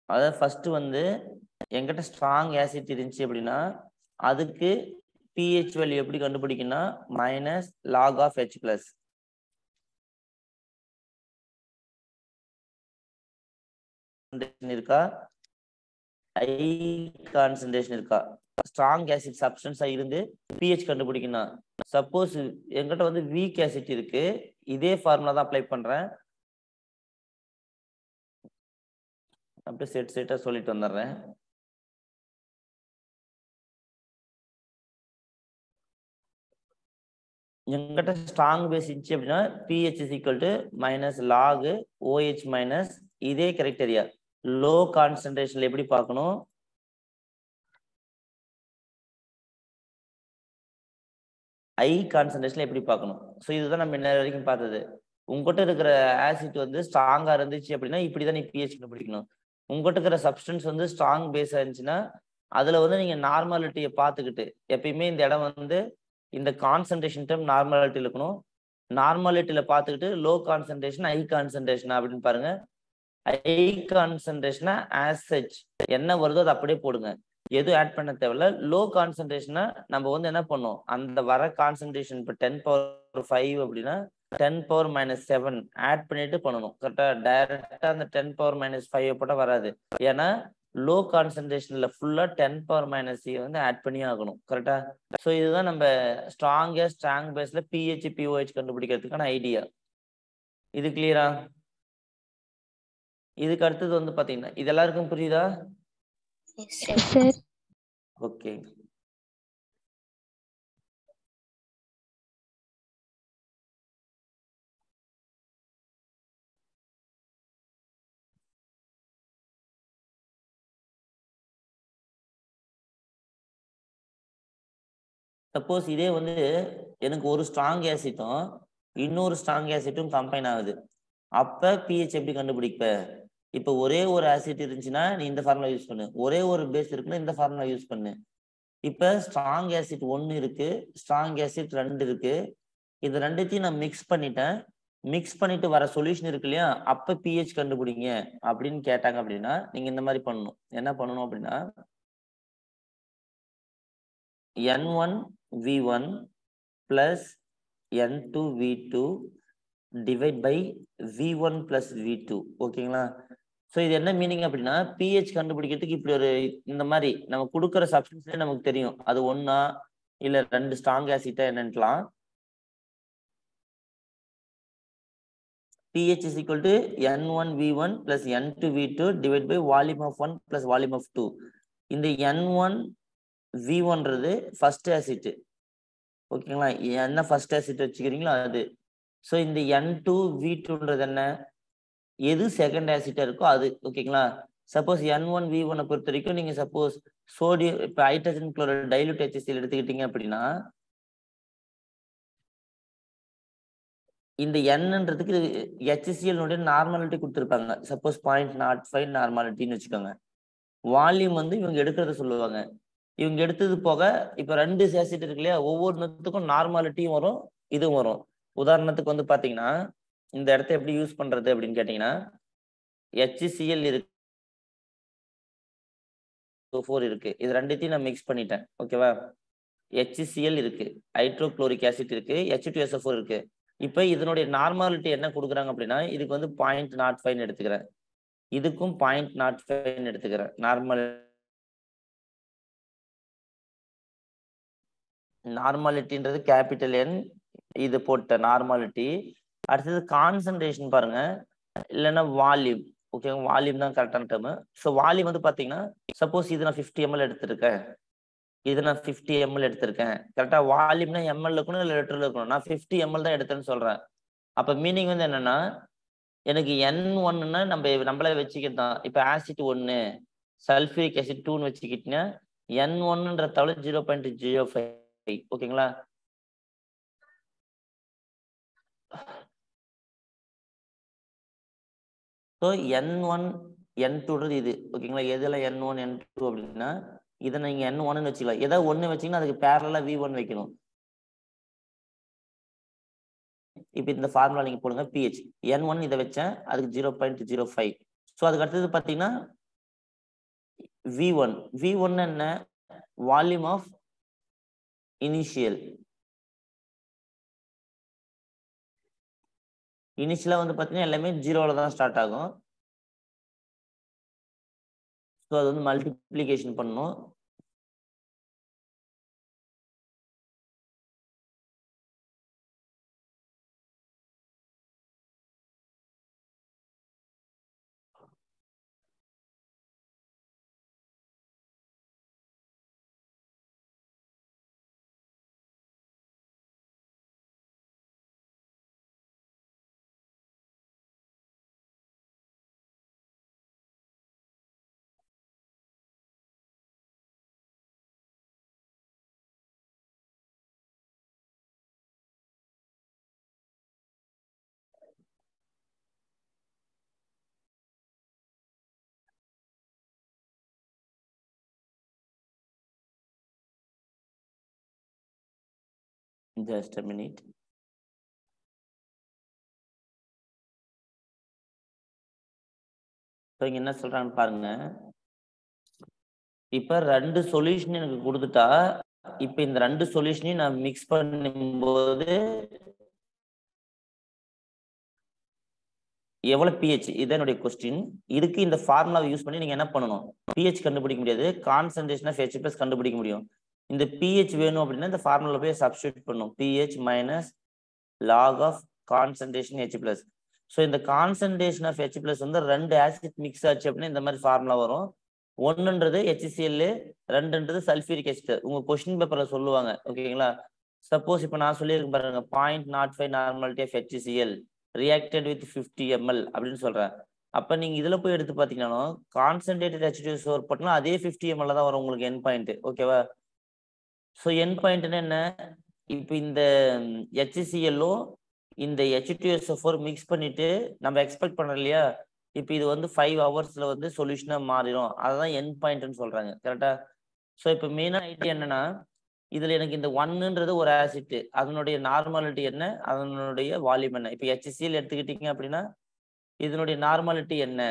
அதாவது ஃபர்ஸ்ட் வந்து எங்கிட்ட ஸ்ட்ராங் ஆசிட் இருந்துச்சு அப்படின்னா அதுக்கு பிஹெச் வேல்யூ எப்படி கண்டுபிடிக்கணும்னா minus log of H plus இருக்கா? ஐ கான்சன்ட்ரேஷன் இருக்கா? ஸ்ட்ராங் ஆசிட் சப்ஸ்டன்ஸா இருந்து பிஹெச் கண்டுபிடிக்கணும் சப்போஸ் என்கிட்ட வந்து வீக் ஆசிட் இருக்கு இதே ஃபார்முலா தான் அப்ளை பண்றேன். அப்படியே செட் செட்டா சொல்லிட்டு வந்துடுறேன். எங்கிட்ட ஸ்ட்ராங் பேஸ் இருந்துச்சு அப்படின்னா pH is equal to minus log OH minus இதே கிரைட்டீரியா லோ கான்சன்ட்ரேஷன்ல எப்படி பார்க்கணும்? ஐ கான்சன்ட்ரேஷன்ல எப்படி பார்க்கணும்? ஸோ இதுதான் நம்ம இன்ன வரைக்கும் பார்த்தது. உங்ககிட்ட இருக்கிற ஆசிட் வந்து ஸ்ட்ராங்கா இருந்துச்சு அப்படின்னா இப்படி தான் நீ பிஹெச் கண்டுபிடிக்கணும். உங்ககிட்ட இருக்கிற சப்ஸ்டன்ஸ் வந்து ஸ்ட்ராங் பேஸா இருந்துச்சுன்னா அதுல வந்து நீங்க நார்மாலிட்டியை பார்த்துக்கிட்டு எப்பயுமே இந்த இடம் வந்து இந்த கான்சன்ட்ரேஷன் டைம் நார்மாலிட்டியில் இருக்கணும். நார்மாலிட்டியில பார்த்துக்கிட்டு லோ கான்சன்ட்ரேஷன் ஐ கான்சன்ட்ரேஷன் அப்படின்னு பாருங்க. ஐ கான்சன்ட்ரேஷனா ஆஸ் சச் என்ன வருதோ அதை அப்படியே போடுங்க. எதுவும் ஆட் பண்ண தேவையில்ல. லோ கான்சன்ட்ரேஷனா நம்ம வந்து என்ன பண்ணுவோம் அந்த வர கான்சன்ட்ரேஷன் இப்போ டென் பவர் ஃபைவ் அப்படின்னா ten power minus seven add பண்ணிட்டு பண்ணணும். கரெக்டா டைரக்டா அந்த டென் பவர் மைனஸ் ஃபைவ் போட்டால் வராது. ஏன்னா லோ கான்சன்ட்ரேஷன்ல ஃபுல்லா டென் பவர் மைனஸ் வந்து ஆட் பண்ணி ஆகணும் கரெக்டா ஸோ இதுதான் நம்ம ஸ்ட்ராங்கஸ்ட் ஸ்ட்ராங் பேஸ்ல பிஹெச் பிஓஹெச் கண்டுபிடிக்கிறதுக்கான ஐடியா இது கிளியரா இதுக்கு அடுத்தது வந்து பாத்தீங்கன்னா இது எல்லாருக்கும் புரியுதா? ஓகே சப்போஸ் இதே வந்து எனக்கு ஒரு ஸ்ட்ராங் ஆசிட்டும் இன்னொரு ஸ்ட்ராங் ஆசிட்டும் கம்பைன் ஆகுது. அப்ப பிஹெச் எப்படி கண்டுபிடிப்ப? இப்போ ஒரே ஒரு ஆசிட் இருந்துச்சுன்னா நீ இந்த ஃபார்முலா யூஸ் பண்ணு. ஒரே ஒரு பேஸ் இருக்குன்னா இந்த ஃபார்முலா யூஸ் பண்ணு. இப்ப ஸ்ட்ராங் ஆசிட் ஒன்னு இருக்கு ஸ்ட்ராங் ஆசிட் ரெண்டு இருக்கு. இது ரெண்டுத்தையும் நான் மிக்ஸ் பண்ணிட்டேன். மிக்ஸ் பண்ணிட்டு வர சொல்யூஷன் இருக்கு இல்லையா? அப்ப பிஹெச் கண்டுபிடிங்க. அப்படின்னு கேட்டாங்க அப்படின்னா நீங்க இந்த மாதிரி பண்ணணும். என்ன பண்ணணும் அப்படின்னா N one V one plus N two V two divide by V one V two ஓகேங்களா ஸோ இது என்ன மீனிங் அப்படின்னா பிஹெச் கண்டுபிடிக்கிறதுக்கு இப்படி ஒரு இந்த மாதிரி நம்ம கொடுக்குற சப்ஸ்டன்ஸ்லேயே நமக்கு தெரியும். அது ஒன்னா இல்லை ரெண்டு ஸ்ட்ராங் ஆசிட்டா என்னன்ட்டுலாம் pH is equal to n1 v1 plus n2 v2 divided by volume of 1 plus volume of 2 இந்த n1 v1ன்றது ஃபர்ஸ்ட் ஆசிட் ஓகேங்களா? என்ன ஃபர்ஸ்ட் ஆசிட் வச்சுக்கிறீங்களோ அது. ஸோ இந்த n2 v2ன்றது என்ன? எது செகண்ட் ஆசிட்டாக இருக்கோ அது. ஓகேங்களா? சப்போஸ் என் ஒன் வி ஒனை பொறுத்த வரைக்கும் நீங்கள் சப்போஸ் சோடியம் இப்போ ஹைட்ரஜன் குளோரைடு டைலூட் ஹெச்சிஎல் எடுத்துக்கிட்டீங்க அப்படின்னா இந்த என்ன்றதுக்கு ஹெச்சிஎல்னுடைய நார்மாலிட்டி கொடுத்துருப்பாங்க. சப்போஸ் பாயிண்ட் நாட் ஃபைவ் நார்மாலிட்டின்னு வச்சுக்கோங்க. வால்யூம் வந்து இவங்க எடுக்கிறத சொல்லுவாங்க. இவங்க எடுத்தது போக இப்போ ரெண்டு ஆசிட் இருக்கு இல்லையா? ஒவ்வொருத்துக்கும் நார்மாலிட்டியும் வரும் இதுவும் வரும். உதாரணத்துக்கு வந்து பாத்தீங்கன்னா இந்த இடத்த எப்படி யூஸ் பண்றது அப்படின்னு கேட்டீங்கன்னா ஹெச்சிசிஎல் இருக்கு. ஃபோர் இருக்கு. இது ரெண்டுத்தையும் நான் மிக்ஸ் பண்ணிட்டேன். ஓகேவா ஹெச்சிசிஎல் இருக்கு. ஹைட்ரோக்ளோரிக் ஆசிட் இருக்கு. ஹெச் டூ இருக்கு. இப்போ இதனுடைய நார்மாலிட்டி என்ன கொடுக்குறாங்க அப்படின்னா இதுக்கு வந்து பாயிண்ட் நாட் ஃபைவ் எடுத்துக்கிறேன். இதுக்கும் பாயிண்ட் நாட் ஃபைவ் எடுத்துக்கிறேன். நார்மல் நார்மாலிட்டின்றது கேபிட்டல் என் இது போட்ட நார்மாலிட்டி. அடுத்தது கான்சன்ட்ரேஷன் பாருங்க. இல்லைன்னா வால்யூம் ஓகே வால்யூம் தான் கரெக்டான டேர்மு ஸோ வால்யூம் வந்து பார்த்தீங்கன்னா சப்போஸ் இது நான் ஃபிஃப்டி எம்எல் எடுத்திருக்கேன். இது நான் ஃபிஃப்டி எம்எல் எடுத்திருக்கேன். கரெக்டாக வால்யூம்னா எம்எல் இருக்கணும் இல்லை லிட்டரில் இருக்கணும்? நான் ஃபிஃப்டி எம்எல் தான் எடுத்தேன்னு சொல்கிறேன் அப்போ மீனிங் வந்து என்னென்னா எனக்கு என் ஒன்னுன்னா நம்ம நம்மளே வச்சுக்கிட்டு தான். இப்போ ஆசிட் ஒன்று சல்ஃபியூரிக் ஆசிட் டூன்னு வச்சுக்கிட்டீங்கன்னா என் ஒன்னுன்ற தவிர ஜீரோ பாயிண்ட் ஜீரோ ஃபைவ் ஓகேங்களா ஸோ என் ஒன் என் டூன்றது இது. ஓகேங்களா எதில் என் ஒன் என் டூ அப்படின்னா இதை நீங்கள் என் ஒன்னு வச்சுக்கலாம். ஏதாவது ஒன்று வச்சிங்கன்னா அதுக்கு பேரலாக வி ஒன் வைக்கணும். இப்போ இந்த ஃபார்முலா நீங்கள் போடுங்க பிஹெச் என் ஒன் இதை வச்சேன் அதுக்கு zero point zero five so அதுக்கு அடுத்தது பார்த்தீங்கன்னா வி ஒன் வி ஒன் என்ன? வால்யூம் ஆஃப் இனிஷியல் இனிஷியலாக வந்து பார்த்தீங்கன்னா எல்லாமே ஜீரோவில் தான் ஸ்டார்ட் ஆகும். ஸோ அது வந்து மல்டிப்ளிகேஷன் பண்ணணும். Just a minute. இப்போ இங்கே என்ன சொல்றாங்கன்னு பாருங்க. இப்ப ரெண்டு சொல்யூஷன் எனக்கு கொடுத்துட்டா இப்ப இந்த ரெண்டு சொல்யூஷனையும் நான் மிக்ஸ் பண்ணும்போது எவ்வளவு பிஹெச் இதான் என்னுடைய கொஸ்டின் இதுக்கு இந்த ஃபார்முலாவை யூஸ் பண்ணி நீங்க என்ன பண்ணணும்? பிஹெச் கண்டுபிடிக்க முடியாது. கான்சன்ட்ரேஷன் ஆஃப் ஹெச் பிளஸ் கண்டுபிடிக்க முடியும். இந்த பிஹெச் வேணும் அப்படின்னா இந்த ஃபார்முலா போய் சப்ஸ்டியூட் பண்ணும். PH minus log of concentration H plus so இந்த கான்சன்ட்ரேஷன் ஆஃப் ஹெச் பிளஸ் வந்து ரெண்டு ஆசிட் மிக்ஸ் ஆச்சு அப்படின்னா இந்த மாதிரி ஃபார்முலா வரும். ஒன்றுன்றது ஹெச்சிசிஎல் ரெண்டுன்றது சல்ஃபியூரிக் ஆசிட் உங்கள் கொஸ்டின் பேப்பரில் சொல்லுவாங்க. ஓகேங்களா சப்போஸ் இப்போ நான் சொல்லியிருக்கேன் பாருங்க point nought five normality of HCCl reacted with fifty ml அப்படின்னு சொல்கிறேன் அப்போ நீங்கள் இதில் போய் எடுத்து பார்த்தீங்கன்னா கான்சன்ட்ரேட்டட் ஹெச்டிஎஸ் ஸ்டோர் போட்டோம்னா அதே ஃபிஃப்டி எம்எல் தான் வரும் உங்களுக்கு என் பாயிண்ட் ஓகேவா ஸோ என் பாயிண்ட்னா என்ன இப்போ இந்த ஹெச்சிசிஎல்லோ இந்த ஹெச்டியூஎஸ்எஃப்ஓர் மிக்ஸ் பண்ணிட்டு நம்ம எக்ஸ்பெக்ட் பண்றோம் இல்லையா? இப்போ இது வந்து ஃபைவ் ஹவர்ஸ்ல வந்து சொல்யூஷனாக மாறிடும் அதுதான் என் பாயிண்ட்னு சொல்றாங்க. கரெக்டா ஸோ இப்போ மெயினாக ஐடியா என்னன்னா இதில் எனக்கு இந்த ஒன்னுன்றது ஒரு ஆசிட் அதனுடைய நார்மாலிட்டி என்ன? அதனுடைய வால்யூம் என்ன? இப்போ ஹெச்சிசிஎல் எடுத்துக்கிட்டீங்க அப்படின்னா இதனுடைய நார்மாலிட்டி என்ன?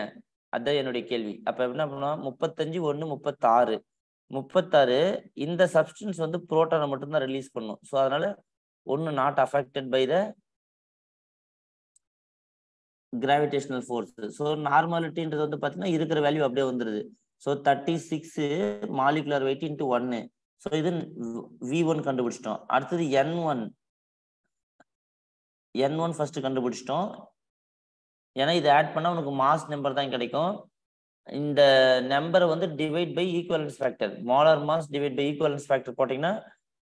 அதுதான் என்னுடைய கேள்வி. அப்போ என்ன பண்ணுவோம்? முப்பத்தஞ்சு ஒன்று முப்பத்தாறு. முப்பத்தாறு இந்த சப்ஸ்டன்ஸ் வந்து புரோட்டானை மட்டும்தான் ரிலீஸ் பண்ணும். ஸோ அதனால ஒன்று not affected by the gravitational force so நார்மாலிட்டின்றது வந்து பார்த்தீங்கன்னா இருக்கிற வேல்யூ அப்படியே வந்துடுது so thirty six molecular weight into ஒன்னு ஸோ இது வி ஒன் கண்டுபிடிச்சிட்டோம். அடுத்தது N one N one first கண்டுபிடிச்சிட்டோம். ஏன்னா இது ஆட் பண்ணால் உனக்கு மாஸ் நம்பர் தான் கிடைக்கும். இந்த நம்பரை வந்து divide by equivalence factor molar mass divide by equivalence factor போட்டிங்கன்னா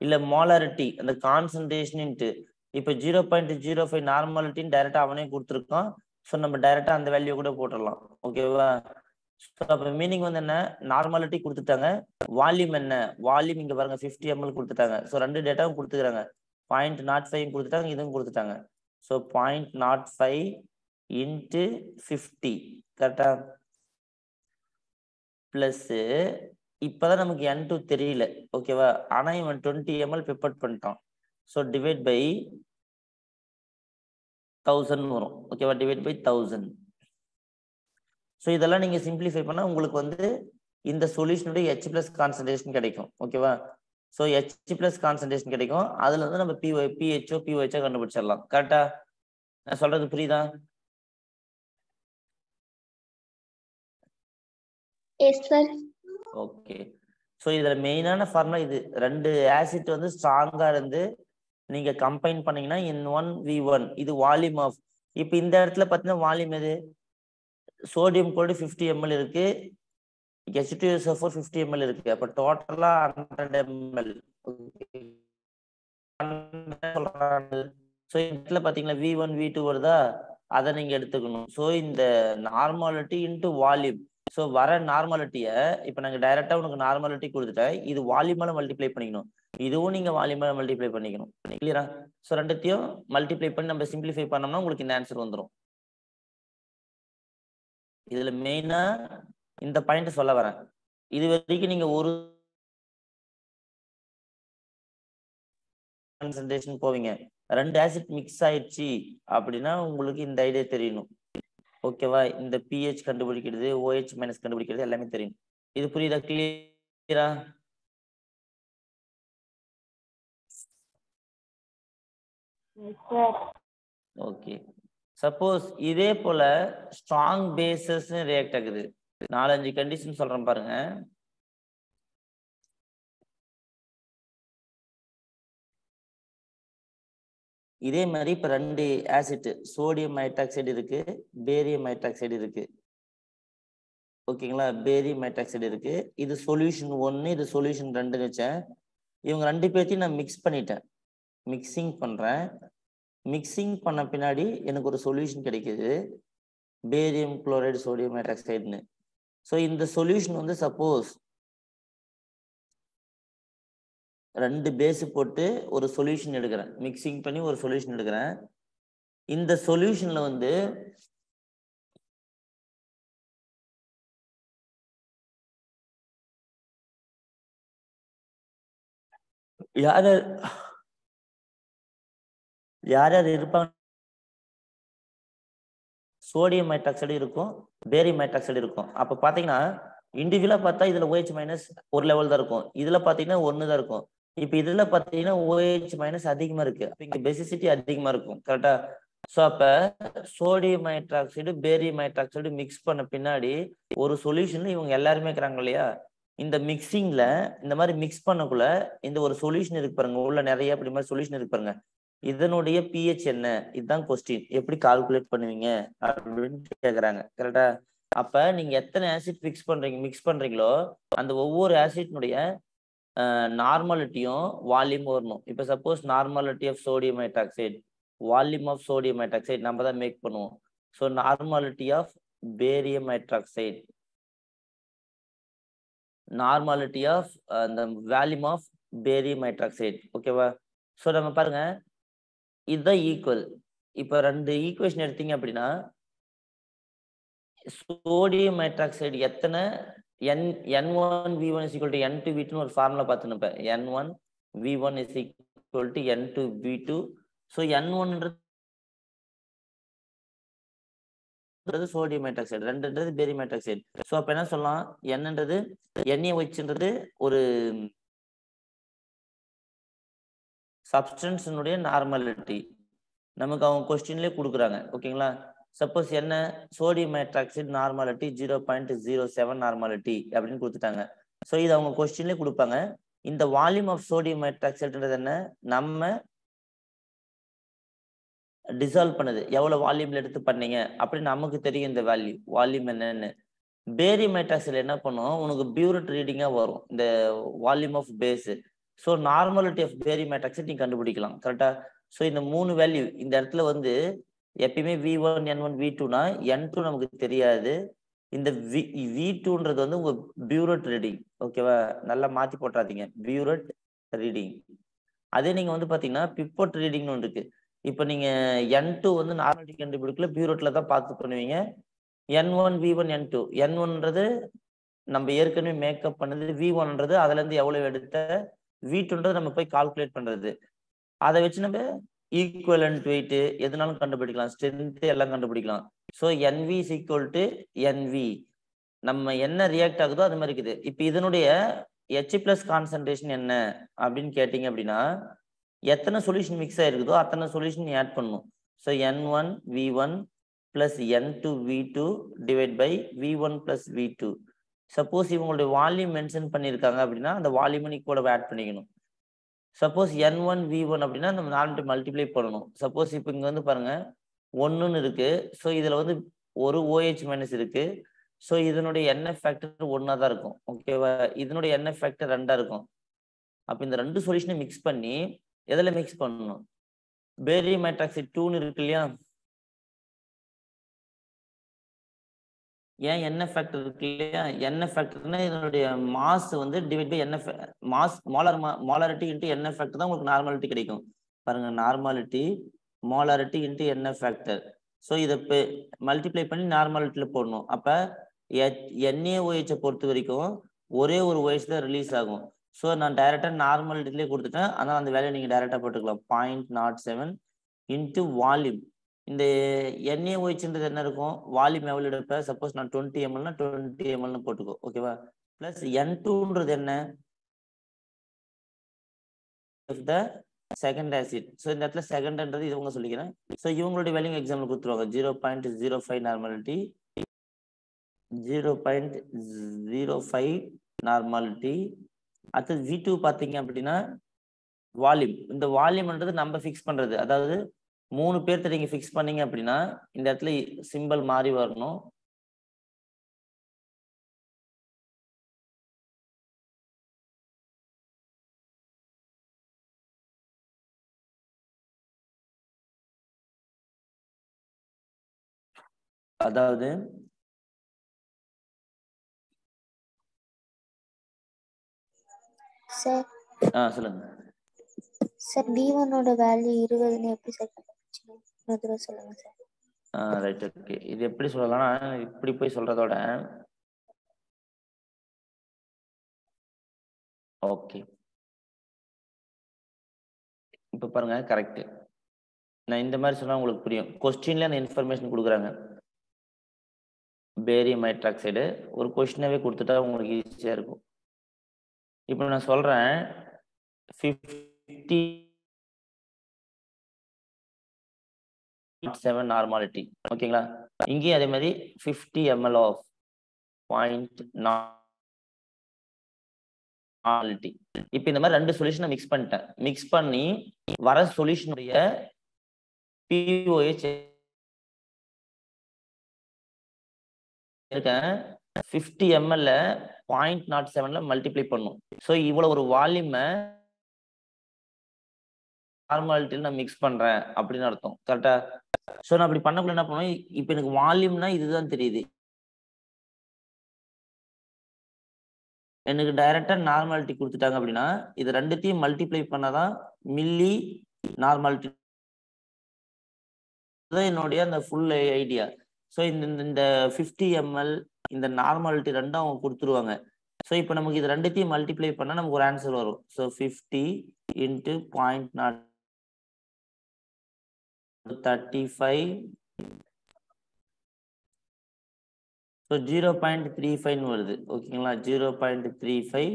இல்லை மாலாரிட்டி அந்த கான்சன்ட்ரேஷன்ட்டு இப்போ ஜீரோ பாயிண்ட் ஜீரோ ஃபைவ் நார்மாலிட்டின்னு டைரெக்டாக அவனே கொடுத்துருக்கான். ஸோ நம்ம டைரெக்டாக அந்த வேல்யூ கூட போட்டுடலாம். ஓகேவா ஸோ அப்போ மீனிங் வந்து என்ன? நார்மாலிட்டி கொடுத்துட்டாங்க. வால்யூம் என்ன? வால்யூம் இங்கே பாருங்க ஃபிஃப்டி எம்எல் கொடுத்துட்டாங்க. ஸோ ரெண்டு டேட்டாவும் கொடுத்துக்கிறாங்க. பாயிண்ட் நாட் ஃபைவ் கொடுத்துட்டாங்க இதுவும் கொடுத்துட்டாங்க. So point not five into fifty கரெக்டா ப்ளஸ்ஸு இப்போதான் நமக்கு என் டூ தெரியல. ஓகேவா ஆனால் இவன் டுவெண்ட்டி எம்எல் பிப்பட் பண்ணிட்டான். ஸோ டிவைட் பை தௌசண்ட் வரும். ஓகேவா டிவைட் பை தௌசண்ட் ஸோ இதெல்லாம் நீங்கள் சிம்பிளிஃபை பண்ணால் உங்களுக்கு வந்து இந்த சொல்யூஷனுடைய ஹெச் பிளஸ் கான்சன்ட்ரேஷன் கிடைக்கும். ஓகேவா ஸோ ஹெச் பிளஸ் கான்சன்ட்ரேஷன் கிடைக்கும். அதுல இருந்து நம்ம பி பிஹெச்ஓ பிஹெச்ஓ கண்டுபிடிச்சிடலாம். கரெக்டா நான் சொல்றது புரியுதா? எஸ் சார் ஓகே ஸோ இதுல மெயினான ஃபார்முலா இது. ரெண்டு ஆசிட் வந்து ஸ்ட்ராங்கா இருந்து நீங்க கம்பைன் பண்ணீங்கன்னா இன் ஒன் வி ஒன் இது வால்யூம் ஆஃப் இப்போ இந்த இடத்துல பார்த்தீங்கன்னா வால்யூம் எது? சோடியம் கோல்டு ஃபிஃப்டி எம்எல் இருக்கு. H two S fifty ml இருக்கு. அப்போ டோட்டலா ஹண்ட்ரட் எம்எல் ஸோ இந்த இடத்துல பார்த்தீங்கன்னா வி ஒன் வி டூ வருதா? அதை நீங்க எடுத்துக்கணும். ஸோ இந்த நார்மாலிட்டி இன்ட்டு வால்யூம் ஸோ வர நார்மாலிட்டியை இப்போ நாங்கள் டைரெக்டாக உனக்கு நார்மாலிட்டி கொடுத்துட்டேன் இது வால்யூமால மல்டிப்ளை பண்ணிக்கணும். இதுவும் நீங்கள் வால்யூமால மல்டிப்ளை பண்ணிக்கணும். கிளியரா ஸோ ரெண்டுத்தையும் மல்டிப்ளை பண்ணி நம்ம சிம்பிளிஃபை பண்ணோம்னா உங்களுக்கு இந்த ஆன்சர் வந்துடும் இதில் மெயினாக இந்த பாயிண்ட் சொல்ல வரேன். இது வரைக்கும் நீங்கள் ஒரு கான்சன்ட்ரேஷன் போவீங்க. ரெண்டு ஆசிட் மிக்ஸ் ஆயிடுச்சு அப்படின்னா உங்களுக்கு இந்த ஐடியா தெரியணும் ஓகேவா? இந்த பிஹெச் கண்டுபிடிக்கிறது ஓஹெச் மைனஸ் கண்டுபிடிக்கிறது எல்லாமே தெரியும். இது புரியுதா? கிளியரா ஓகே சப்போஸ் இதே போல ஸ்ட்ராங் பேசஸ் ரியாக்ட் ஆகுது. நாலஞ்சு கண்டிஷன் சொல்றேன் பாருங்க. இதே மாதிரி இப்போ ரெண்டு ஆசிட் சோடியம் ஹைட்ராக்சைடு இருக்கு பேரியம் ஹைட்ராக்சைடு இருக்கு. ஓகேங்களா? பேரியம் ஹைட்ராக்சைடு இருக்கு. இது சொல்யூஷன் ஒன்று இது சொல்யூஷன் ரெண்டுன்னு வச்சேன். இவங்க ரெண்டு பேர்த்தையும் நான் மிக்ஸ் பண்ணிட்டேன். மிக்சிங் பண்ணுறேன் மிக்சிங் பண்ண பின்னாடி எனக்கு ஒரு சொல்யூஷன் கிடைக்குது. பேரியம் குளோரைடு சோடியம் ஹைட்ராக்சைடுன்னு ஸோ இந்த சொல்யூஷன் வந்து சப்போஸ் ரெண்டு பேஸ் போட்டு ஒரு சொல்யூஷன் எடுக்கிறேன். மிக்சிங் பண்ணி ஒரு சொல்யூஷன் எடுக்கிறேன். இந்த சொல்யூஷன்ல வந்து யார் யார் யார் யார் இருப்பாங்க? சோடியம் ஹைட்ராக்சைடு இருக்கும் பேரியம் ஹைட்ராக்சைடு இருக்கும். அப்போ பார்த்தீங்கன்னா இண்டிவிஜுவலா பார்த்தா இதில் ஓஹெச் மைனஸ் ஒரு லெவல் தான் இருக்கும். இதில் பார்த்தீங்கன்னா ஒன்று தான் இருக்கும். இப்ப இதுல பாத்தீங்கன்னா ஓஹெச் மைனஸ் அதிகமா இருக்கு. இங்க பெசிசிட்டி அதிகமா இருக்கும். கரெக்டா ஸோ அப்போ sodium hydroxide barium hydroxide mix பண்ண பின்னாடி ஒரு சொல்யூஷன்ல இவங்க எல்லாருமே இருக்கிறாங்க இல்லையா? இந்த மிக்சிங்ல இந்த மாதிரி மிக்ஸ் பண்ணக்குள்ள இந்த ஒரு சொல்யூஷன் இருக்கு பாருங்க. உள்ள நிறைய அப்படி மாதிரி சொல்யூஷன் இருக்கு பாருங்க. இதனுடைய பிஹெச் என்ன? இதுதான் கொஸ்டின் எப்படி கால்குலேட் பண்ணுவீங்க? அப்படின்னு கேக்குறாங்க. கரெக்டா அப்ப நீங்க எத்தனை ஆசிட் மிக்ஸ் பண்றீங்க மிக்ஸ் பண்றீங்களோ அந்த ஒவ்வொரு ஆசிட்னுடைய நார்மாலிட்டியும் வால்யூம் வரணும் இப்போ suppose normality of sodium hydroxide volume of sodium hydroxide நம்ம தான் மேக் பண்ணுவோம். So normality of barium hydroxide normality of அந்த வேல்யூம் ஆஃப் பேரியம் ஹைட்ராக்சைடு ஓகேவா ஸோ நம்ம பாருங்க. இதுதான் ஈக்குவல் இப்போ ரெண்டு ஈக்குவேஷன் எடுத்தீங்க அப்படின்னா சோடியம் ஹைட்ராக்சைடு எத்தனை N N one V one is equal to N two V டூன்னு ஒரு ஃபார்முலா பார்த்துன்னு இப்போ N one V one is equal to N two V two so N ஒன்ன்றது sodium hydroxide ரெண்டுன்றது பேரியம் ஹைட்ராக்சைடு ஸோ அப்போ என்ன சொல்லலாம்? என்னன்றது எண்ணெய் வச்சுன்றது ஒரு சப்ஸ்டன்ஸினுடைய நார்மாலிட்டி நமக்கு அவங்க கொஸ்டின்லேயே கொடுக்குறாங்க. ஓகேங்களா சப்போஸ் என்ன? Sodium hydroxide normality zero point zero seven normality அப்படின்னு கொடுத்துட்டாங்க. ஸோ இது அவங்க கொஸ்டின்லேயே கொடுப்பாங்க. இந்த வால்யூம் ஆஃப் சோடியம் ஹைட்ராக்சைடுன்றது என்ன? நம்ம டிசால்வ் பண்ணுது. எவ்வளவு வால்யூம்ல எடுத்து பண்ணீங்க? அப்படின்னு நமக்கு தெரியும் இந்த வேல்யூ வால்யூம் என்னன்னு. பேரியம் ஹைட்ராக்சைடு என்ன பண்ணும்? உனக்கு பியூரட் ரீடிங்காக வரும். இந்த volume of base so normality of barium hydroxide நீ கண்டுபிடிக்கலாம். கரெக்டாக ஸோ இந்த மூணு வேல்யூ இந்த இடத்துல வந்து எப்பயுமே V one N one V டூனா என் டூ நமக்கு தெரியாது. இந்த வி வி டூன்றது வந்து உங்க பியூரட் ரீடிங் ஓகேவா நல்லா மாத்தி போட்டுறாதீங்க. பியூரட் ரீடிங் அதே நீங்க வந்து பாத்தீங்கன்னா பிப்போட் ரீடிங்னு ஒன்று இருக்கு. இப்போ நீங்க என் டூ வந்து நார்மல் கண்டுபிடிக்கல பியூரட்ல தான் பார்த்து பண்ணுவீங்க. N one V one N two N ஒன்றது நம்ம ஏற்கனவே மேக்கப் பண்ணது வி ஒன்றது அதுல இருந்து எவ்வளவு எடுத்த வி டூன்றது நம்ம போய் கால்குலேட் பண்றது. அதை வச்சு நம்ம ஈக்குவலன்ட் வெயிட் எதுனாலும் கண்டுபிடிக்கலாம். ஸ்ட்ரென்த் எல்லாம் கண்டுபிடிக்கலாம். So N V is equal to N V நம்ம என்ன ரியாக்ட் ஆகுதோ அது மாதிரி இருக்குது. இப்போ இதனுடைய ஹெச் பிளஸ் கான்சன்ட்ரேஷன் என்ன அப்படின்னு கேட்டீங்க அப்படின்னா எத்தனை சொல்யூஷன் மிக்ஸ் ஆயிருக்குதோ அத்தனை சொல்யூஷன் ஆட் பண்ணும். So N one V one plus N two V two divide by V one plus V two suppose இவங்களுடைய வால்யூம் மென்ஷன் பண்ணியிருக்காங்க அப்படின்னா அந்த வால்யூமை கூட ஆட் பண்ணிக்கணும். Suppose N one V one அப்படின்னா நம்ம நாலு மல்டிப்ளை பண்ணணும். சப்போஸ் இப்போ இங்கே வந்து பாருங்க ஒன்றுன்னு இருக்கு. ஸோ இதில் வந்து ஒரு ஓஹெச் மைனஸ் இருக்கு. ஸோ இதனுடைய என்ன ஃபேக்டர் ஒன்றா தான் இருக்கும். ஓகேவா இதனுடைய என்ன ஃபேக்டர் ரெண்டாக இருக்கும். அப்போ இந்த ரெண்டு சொல்யூஷனை மிக்ஸ் பண்ணி எதில் மிக்ஸ் பண்ணணும்? பேரியம் ஹைட்ராக்சைடு டூன்னு இருக்கு இல்லையா? ஏன் என்ன ஃபேக்டர் இருக்கு இல்லையா? என்ன ஃபேக்டர்னா இதனுடைய மாஸ் வந்து டிவைட் பை என்ன மாஸ் மோலார் மோலாரிட்டி இன்ட்டு என்ன ஃபேக்டர் தான் உங்களுக்கு நார்மாலிட்டி கிடைக்கும். பாருங்க நார்மாலிட்டி மோலாரிட்டி இன்ட்டு என்ன ஃபேக்டர் ஸோ இதை மல்டிப்ளை பண்ணி நார்மாலிட்டியில் போடணும். அப்போ என்ஏ ஓஹெச்சை பொறுத்த வரைக்கும் ஒரே ஒரு ஓஹெச் தான் ரிலீஸ் ஆகும். ஸோ நான் டைரெக்டாக நார்மாலிட்டிலே கொடுத்துட்டேன். ஆனால் அந்த வேலையை நீங்கள் டைரெக்டாக போட்டுக்கலாம். Point nought seven into volume இந்த என்ஏஓஹெச்ன்றது என்ன இருக்கும்? வால்யூம் எவ்வளோ எடுப்பேன் சப்போஸ் நான் டுவெண்ட்டி எம்எல்னா டுவெண்ட்டி எம்எல்னு போட்டுக்கோ ஓகேவா ப்ளஸ் என் டூன்றது என்ன? த செகண்ட் ஆசிட் ஸோ இந்த இடத்துல செகண்ட்ன்றது இவங்க சொல்லிக்கிறேன். ஸோ இவங்களுடைய வேல்யூ எக்ஸாம்பிள் கொடுத்துருவாங்க. Zero point zero five normality zero point zero five normality அடுத்தது வி டூ பார்த்தீங்க அப்படின்னா வால்யூம் இந்த வால்யூம்ன்றது நம்ம ஃபிக்ஸ் பண்ணுறது அதாவது மூணு பேர்த்த நீங்க ஃபிக்ஸ் பண்ணீங்க அப்படின்னா இந்த இடத்துல சிம்பிள் மாறி வரணும். அதாவது சார் ஆ சொல்லுங்க. சார் பி ஒன்னோட வேல்யூ இருபதுன்னு எப்படி சார் கண்டுபிடிச்சீங்க சொல்லுங்க சார் ஆ ரைட் ஓகே இது எப்படி சொல்லலாம்னா இப்படி போய் சொல்றதோட ஓகே இப்போ பாருங்க கரெக்ட் நான் இந்த மாதிரி சொன்னா உங்களுக்கு புரியும். கொஸ்டின்ல அந்த இன்ஃபர்மேஷன் கொடுக்குறாங்க. பேரியம் ஹைட்ராக்சைடு ஒரு கொஸ்டினாவே கொடுத்துட்டா உங்களுக்கு ஈஸியா இருக்கும். இப்போ நான் சொல்றேன் ஃபிஃப்டி செவன் நார்மாலிட்டி ஓகேங்களா? இங்கேயும் அதே மாதிரி fifty ML of point normality இப்போ இந்த மாதிரி ரெண்டு சொல்யூஷனை மிக்ஸ் பண்ணிட்டேன். மிக்ஸ் பண்ணி வர சொல்யூஷனுடைய பிஓஹெச் இருக்கேன் ஃபிஃப்டி எம்எல்ல பாயிண்ட் நாட் செவன்ல மல்டிப்ளை பண்ணும். ஸோ இவ்வளோ ஒரு வால்யூமை நார்மாலிட்டியில் நான் மிக்ஸ் பண்றேன் அப்படின்னு அர்த்தம். கரெக்டா ஸோ நான் அப்படி பண்ணக்குள்ள என்ன பண்ணுவேன்? இப்போ எனக்கு வால்யூம்னா இதுதான் தெரியுது. எனக்கு டைரக்டா நார்மாலிட்டி கொடுத்துட்டாங்க அப்படின்னா இது ரெண்டுத்தையும் மல்டிப்ளை பண்ணாதான் மில்லி நார்மாலிட்டி தான் என்னுடைய அந்த ஃபுல் ஐடியா ஸோ இந்த இந்த- இந்த ஃபிஃப்டி எம்எல் இந்த நார்மாலிட்டி ரெண்டும் அவங்க கொடுத்துருவாங்க. ஸோ இப்போ நமக்கு இது ரெண்டுத்தையும் மல்டிப்ளை பண்ணால் நமக்கு ஒரு ஆன்சர் வரும். So fifty into point nought thirty five so zero point three ஃபைவ்னு வருது. ஓகேங்களா ஜீரோ பாயிண்ட் த்ரீ ஃபைவ்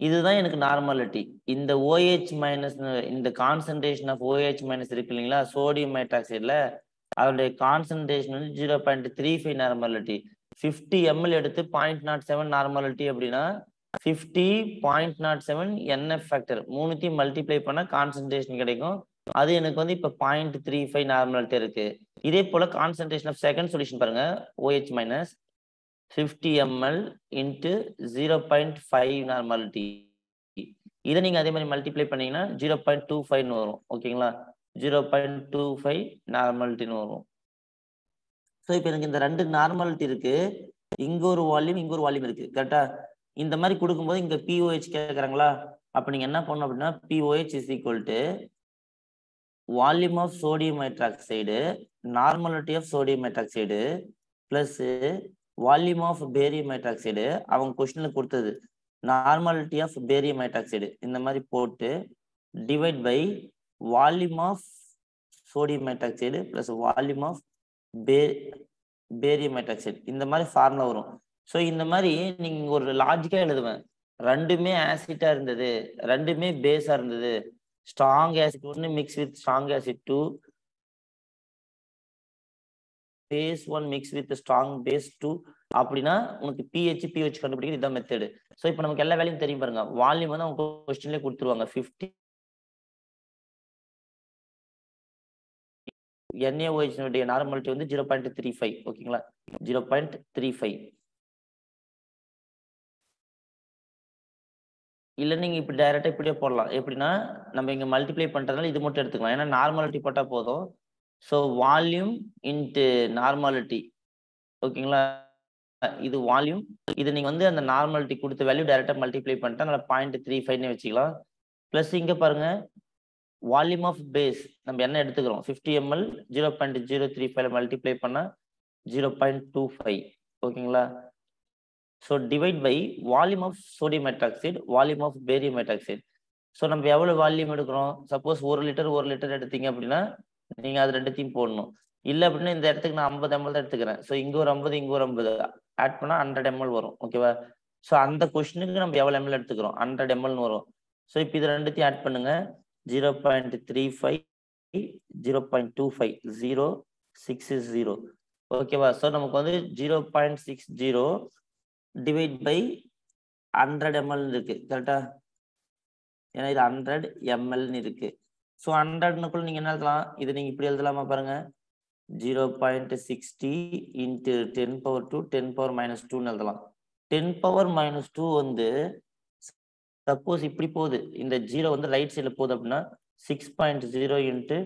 இதுதான் எனக்கு நார்மாலிட்டி இந்த ஓஹெச் மைனஸ் இந்த கான்சன்ட்ரேஷன் ஆஃப் ஓஹெச் மைனஸ் இருக்கு இல்லைங்களா? சோடியம் ஹைட்ராக்சைடில் அதோடைய கான்சன்ட்ரேஷன் வந்து zero point three five normality fifty ML எடுத்து பாயிண்ட் நாட் செவன் நார்மாலிட்டி அப்படின்னா fifty point nought seven NF factor மூணுத்தையும் மல்டிப்ளை பண்ணால் கான்சன்ட்ரேஷன் கிடைக்கும். அது எனக்கு வந்து இப்போ பாயிண்ட் த்ரீ ஃபைவ் நார்மாலிட்டி இருக்கு. இதே போல கான்சன்ட்ரேஷன் ஆஃப் செகண்ட் சொல்யூஷன் பாருங்க. OH minus fifty ML into zero point five normality இதை நீங்க அதே மாதிரி மல்டிப்ளை பண்ணீங்கன்னா ஜீரோ பாயிண்ட் டூ ஃபைவ்னு வரும். ஓகேங்களா ஜீரோ பாயிண்ட் டூ ஃபைவ் நார்மாலிட்டின்னு வரும். ஸோ இப்போ எனக்கு இந்த ரெண்டு நார்மாலிட்டி இருக்கு. இங்க ஒரு வால்யூம் இங்க ஒரு வால்யூம் இருக்கு. கரெக்டா இந்த மாதிரி கொடுக்கும்போது இங்க பிஓஹெச் கேட்குறாங்களா அப்போ நீங்க என்ன பண்ணணும் அப்படின்னா pOH is equal to volume of sodium hydroxide normality of sodium hydroxide plus volume of barium hydroxide அவங்க கொஸ்டின்ல கொடுத்தது. நார்மாலிட்டி ஆஃப் பேரியம் ஹைட்ராக்சைடு இந்த மாதிரி போட்டு divide by volume of sodium hydroxide plus volume of pay barium hydroxide இந்த மாதிரி formula வரும். So இந்த மாதிரி நீங்கள் ஒரு லாஜிக்காக எழுதுவேன் ரெண்டுமே ஆசிட்டாக இருந்தது. ரெண்டுமே பேஸாக இருந்தது. ஸ்ட்ராங் ஆசிட் ஒன்று mix with strong acid two base one mix with strong base two அப்படின்னா உனக்கு பிஹெச் பிஹெச் கண்டுபிடிக்கிறது இதான் மெத்தடு ஸோ இப்போ நமக்கு எல்லா வேலையும் தெரியும் பாருங்க. வால்யூம் வந்து அவங்க கொஸ்டின்லேயே கொடுத்துருவாங்க. ஃபிஃப்டி என்ஏஓஹெச்னுடைய நார்மாலிட்டி வந்து ஜீரோ பாயிண்ட் த்ரீ ஃபைவ் ஓகேங்களா ஜீரோ பாயிண்ட் த்ரீ ஃபைவ் இல்லை நீங்க இப்படி டைரக்டா இப்படியே போடலாம். எப்படின்னா நம்ம இங்க மல்டிப்ளை பண்றதுனால இது மட்டும் எடுத்துக்கலாம். ஏன்னா நார்மாலிட்டி போட்டா போதும். ஸோ வால்யூம் இன்ட்டு நார்மாலிட்டி ஓகேங்களா? இது வால்யூம் இது நீங்க வந்து அந்த நார்மாலிட்டி கொடுத்த வேல்யூ டைரக்டா மல்டிப்ளை பண்ணிட்டா நல்லா பாயிண்ட் த்ரீ ஃபைவ்னு வச்சுக்கலாம். ப்ளஸ் இங்க பாருங்க வால்யூம் ஆஃப் பேஸ் நம்ம என்ன எடுத்துக்கிறோம்? Fifty ML zero point zero three five multiply பண்ணா ஜீரோ பாயிண்ட் டூ ஃபைவ் ஓகேங்களா? So divide by volume of sodium hydroxide volume of barium hydroxide so நம்ம எவ்வளோ வால்யூம் எடுக்கிறோம்? சப்போஸ் ஒரு லிட்டர் ஒரு லிட்டர் எடுத்தீங்க அப்படின்னா நீங்கள் அது ரெண்டுத்தையும் போடணும். இல்லை அப்படின்னா இந்த இடத்துக்கு நான் ஐம்பது எம்எல் தான் எடுத்துக்கிறேன். ஸோ இங்கே ஒரு ஐம்பது இங்கே ஒரு ஐம்பது. ஆட் பண்ணால் ஹண்ட்ரட் எம்எல் வரும். ஓகேவா ஸோ அந்த கொஷினுக்கு நம்ம எவ்வளோ எம்எல் எடுத்துக்கிறோம்? ஹண்ட்ரட் எம்எல்னு வரும். ஸோ இப்போ இது ரெண்டுத்தையும் ஆட் பண்ணுங்க. Zero point three five zero point two five zero six zero ஓகேவா ஸோ நமக்கு வந்து zero point six zero divide by hundred எம்எல்னு இருக்கு கரெக்டா ஏன்னா இது ஹண்ட்ரட் எம்எல்னு இருக்கு. ஸோ ஹண்ட்ரட்னுக்குள்ள நீங்க என்ன எழுதலாம்? இது நீங்க இப்படி எழுதலாமா பாருங்க. Zero point sixty into ten power two ten power minus டூன்னு எழுதலாம். டென் பவர் மைனஸ் டூ வந்து சப்போஸ் இப்படி போகுது. இந்த ஜீரோ வந்து ரைட் சைடில் போகுது அப்படின்னா six point zero into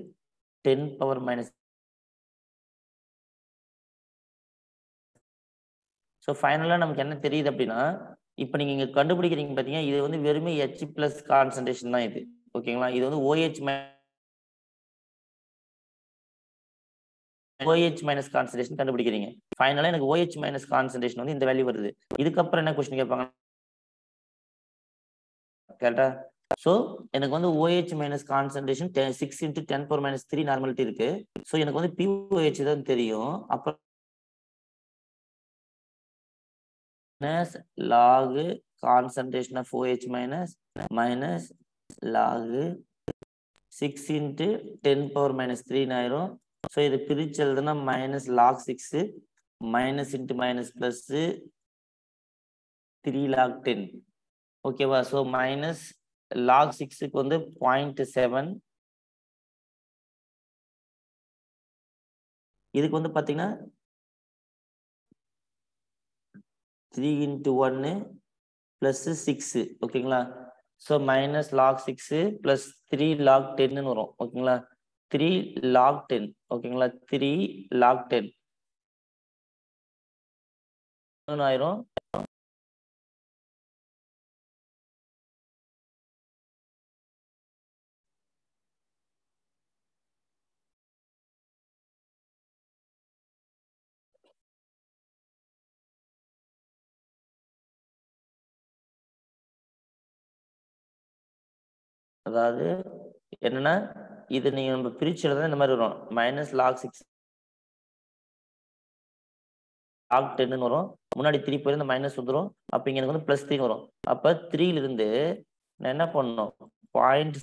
ten power minus so ஃபைனலாக நமக்கு என்ன தெரியுது அப்படின்னா இப்போ நீங்கள் இங்கே கண்டுபிடிக்கிறீங்க பார்த்தீங்கன்னா இது வந்து வெறுமே ஹெச் பிளஸ் கான்சன்ட்ரேஷன் தான் இது. ஓகேங்களா இது வந்து ஓஹெச் ஓஹெச் மைனஸ் கான்சன்ட்ரேஷன் கண்டுபிடிக்கிறீங்க. ஃபைனலாக எனக்கு ஓஹெச் மைனஸ் கான்சன்ட்ரேஷன் வந்து இந்த வேல்யூ வருது. இதுக்கப்புறம் என்ன கொஸ்டின் கேட்பாங்க? கரெக்டா ஸோ எனக்கு வந்து OH minus concentration six into ten power minus three normality இருக்கு. ஸோ எனக்கு வந்து பிஓஹெச் தான் தெரியும். அப்புறம் minus log concentration of OH minus minus log six into ten power minus த்ரீன்னு ஆயிரும். ஸோ இது பிரிச்சு எழுதுனா minus log six minus into minus plus three log ten ஓகேவா ஸோ மைனஸ் லாக் சிக்ஸுக்கு வந்து பாயிண்ட் செவன் இதுக்கு வந்து பார்த்தீங்கன்னா த்ரீ இன்ட்டு ஒன்று ப்ளஸ்ஸு சிக்ஸு ஓகேங்களா so minus log six plus three log டென்னு வரும் ஓகேங்களா த்ரீ லாக் டென் ஓகேங்களா த்ரீ லாக் டென் ஆயிரும் அதாவது என்னன்னா இது நீங்க நம்ம பிரிச்சு எழுதுனா இந்த மாதிரி வரும். மைனஸ் லாக் சிக்ஸ் லாக் டென்னு வரும். முன்னாடி த்ரீ போயிருந்த மைனஸ் வந்துடும் அப்போ இங்க எனக்கு வந்து ப்ளஸ் த்ரீ வரும். அப்போ த்ரீல இருந்து நான் என்ன பண்ணணும்? பாயிண்ட்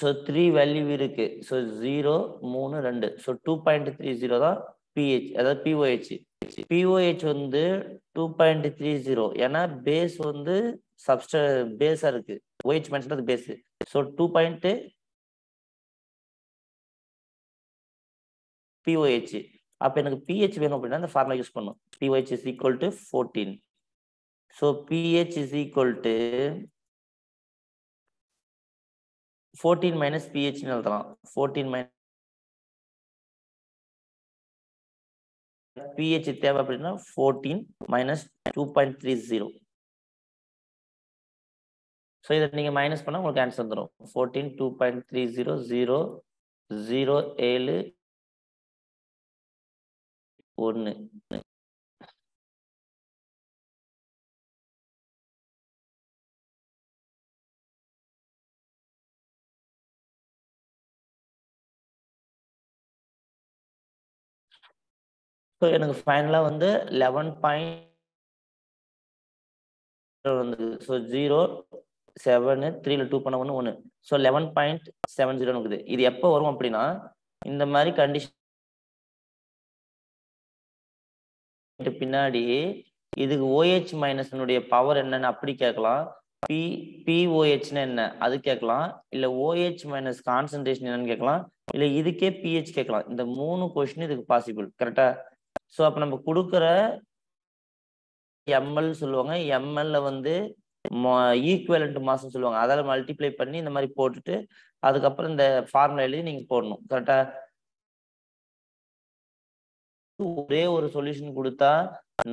ஸோ த்ரீ வேல்யூ இருக்கு. ஸோ ஜீரோ மூணு ரெண்டு. So two point three zero தான் பிஹெச் அதாவது பிஓஹெச் பிஓஹெச் வந்து டூ பாயிண்ட் த்ரீ ஜீரோ ஏன்னா பேஸ் வந்து சப்ஸ்ட பேஸா இருக்கு. OH mention base so two point pOH அப்போ எனக்கு பிஹெச் வேணும் அப்படின்னா அந்த ஃபார்முலா யூஸ் பண்ணும் pOH is equal to fourteen so pH is equal to fourteen minus பிஹெச்னு எழுதலாம். ஃபோர்டீன் மைனஸ் பிஹெச் தேவை அப்படின்னா fourteen minus two point three zero so இதை நீங்கள் மைனஸ் பண்ணால் உங்களுக்கு ஆன்சர் வந்துடும் fourteen two point three zero zero zero ஏழு ஒன்று ஸோ எனக்கு ஃபைனலாக வந்து லெவன் பாயிண்ட் வந்து ஸோ ஜீரோ செவனு த்ரீல டூ பண்ண ஒன்று ஒன்று so eleven point seven zero இருக்குது. இது எப்போ வரும் அப்படின்னா இந்த மாதிரி கண்டிஷன் பின்னாடி இதுக்கு ஓஹெச் மைனஸ்னுடைய பவர் என்னன்னு அப்படி கேட்கலாம். பி பிஓஹெச்னா என்ன? அது கேட்கலாம். இல்லை ஓஹெச் மைனஸ் கான்சன்ட்ரேஷன் என்னன்னு கேட்கலாம். இல்லை இதுக்கே பிஹெச் கேட்கலாம். இந்த மூணு கொஸ்டின் இதுக்கு பாசிபிள் கரெக்டாக ஸோ அப்போ நம்ம கொடுக்குற எம்எல் சொல்லுவாங்க. எம்எல்ல வந்து ஈக்குவலண்ட் மாசம் சொல்லுவாங்க. அதால மல்டிப்ளை பண்ணி இந்த மாதிரி போட்டுட்டு அதுக்கப்புறம் இந்த ஃபார்முலா எழுதி நீங்க போடணும். கரெக்டா ஒரே ஒரு சொல்யூஷன் கொடுத்தா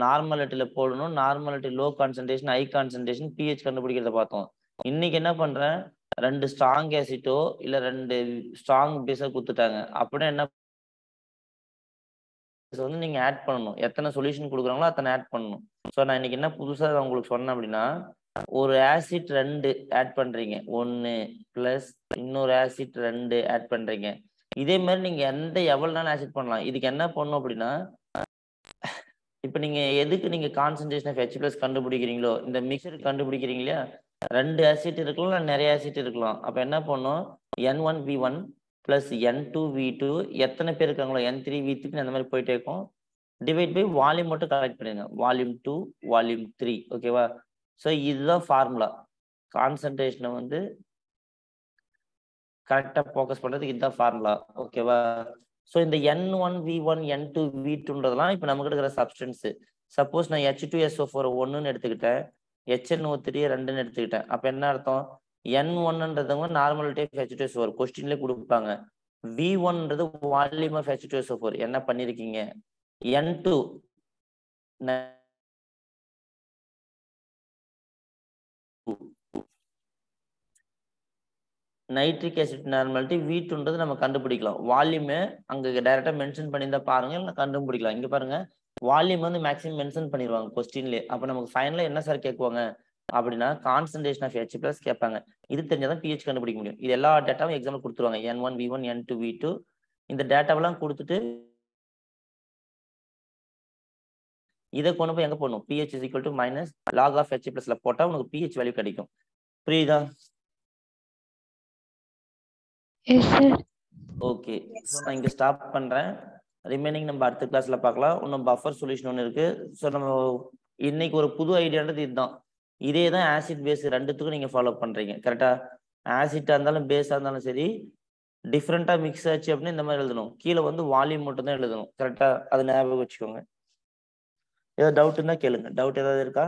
நார்மாலிட்டியில போடணும். Normality low concentration high concentration pH கண்டுபிடிக்கிறத பார்த்தோம். இன்னைக்கு என்ன பண்றேன்? ரெண்டு ஸ்ட்ராங் ஆசிட்டோ இல்ல ரெண்டு ஸ்ட்ராங் பேஸோ கொடுத்துட்டாங்க. அப்படின்னா என்ன வந்து நீங்க ஆட் பண்ணணும். எத்தனை சொல்யூஷன் கொடுக்குறாங்களோ அத்தனை ஆட் பண்ணணும். ஸோ நான் இன்னைக்கு என்ன புதுசாக உங்களுக்கு சொன்னேன் அப்படின்னா ஒரு ஆசிட் ரெண்டு ஆட் பண்றீங்க. ஒன்னு பிளஸ் இன்னொரு ஆசிட் ரெண்டு ஆட் பண்றீங்க. இதே மாதிரி நீங்க எந்த எவ்வளவு ஆசிட் பண்ணலாம்? இதுக்கு என்ன பண்ணும் அப்படின்னா இப்போ நீங்க எதுக்கு நீங்க கான்சன்ட்ரேஷன் ஆஃப் ஹெச் பிளஸ் கண்டுபிடிக்கிறீங்களோ இந்த மிக்சர் கண்டுபிடிக்கிறீங்க இல்லையா? ரெண்டு ஆசிட் இருக்கலாம் இல்லை நிறைய ஆசிட் இருக்கலாம். அப்போ என்ன பண்ணும் N one P one plus N two V two எத்தனை பேர் இருக்காங்களோ என் த்ரீ வி த்ரீ அந்த மாதிரி போயிட்டே இருக்கும். டிவைட் பை வால்யூம் மட்டும் கலெக்ட் பண்ணிடுங்க. வால்யூம் டூ வால்யூம் த்ரீ ஓகேவா ஸோ இதுதான் ஃபார்முலா கான்சன்ட்ரேஷனை வந்து கரெக்டாக ஃபோக்கஸ் பண்ணுறதுக்கு இதுதான் ஃபார்முலா ஓகேவா ஸோ இந்த N one V one N two V டூன்றதெல்லாம் இப்போ நமக்கு இருக்கிற சப்ஸ்டன்ஸு சப்போஸ் நான் ஹெச் டூ எஸ்ஓ ஃபோர் ஒன்றுன்னு எடுத்துக்கிட்டேன். ஹெச்என் ஓ த்ரீ ரெண்டுன்னு எடுத்துக்கிட்டேன். அப்போ என்ன அர்த்தம்? N ஒன்ன்றதவங்க normal type H two four கொஸ்டின்லேயே கொடுப்பாங்க. V ஒன்ன்றது volume of H two four என்ன பண்ணியிருக்கீங்க N two nitric acid normality வீட்டுன்றது நம்ம கண்டுபிடிக்கலாம். வால்யூமே அங்கே டைரெக்டாக மென்ஷன் பண்ணியிருந்தா பாருங்க இல்லை கண்டுபிடிக்கலாம். இங்கே பாருங்க வால்யூம் வந்து மேக்ஸிமம் மென்ஷன் பண்ணிடுவாங்க கொஸ்டின்லேயே அப்போ நமக்கு ஃபைனலாக என்ன சார் கேட்குவாங்க? அப்படின்னா கான்சன்ட்ரேஷன் ஆஃப் ஹெச் ப்ளஸ் கேட்பாங்க. இது தெரிஞ்சாதான் பிஹெச் கண்டுபிடிக்க முடியும். இது எல்லா டேட்டாவும் எக்ஸாம்பிள் கொடுத்துருவாங்க. N one V one N two V two இந்த டேட்டாவெல்லாம் கொடுத்துட்டு இதை கொண்டு போய் எங்க போடணும்? PH is equal to minus log of H பிளஸ்ல போட்டா உனக்கு பிஹெச் வேல்யூ கிடைக்கும். புரியுதா? ஓகே நான் இங்கே ஸ்டாப் பண்ணுறேன் ரிமைனிங் நம்ம அடுத்த கிளாஸில் பார்க்கலாம். இன்னும் பஃபர் சொல்யூஷன் ஒன்று இருக்குது ஸோ நம்ம இன்னைக்கு ஒரு புது ஐடியான்றது இதுதான். இதே தான் ஆசிட் பேஸ் ரெண்டுத்துக்கும் நீங்கள் ஃபாலோ பண்ணுறீங்க கரெக்டாக ஆசிட்டாக இருந்தாலும் பேஸாக இருந்தாலும் சரி டிஃப்ரெண்ட்டாக மிக்ஸ் ஆச்சு அப்படின்னு இந்த மாதிரி எழுதணும். கீழே வந்து வால்யூம் மட்டும் தான் எழுதணும் கரெக்டாக அது ஞாபகம் வச்சுக்கோங்க. ஏதாவது டவுட் இருந்தால் கேளுங்க. டவுட் ஏதாவது இருக்கா?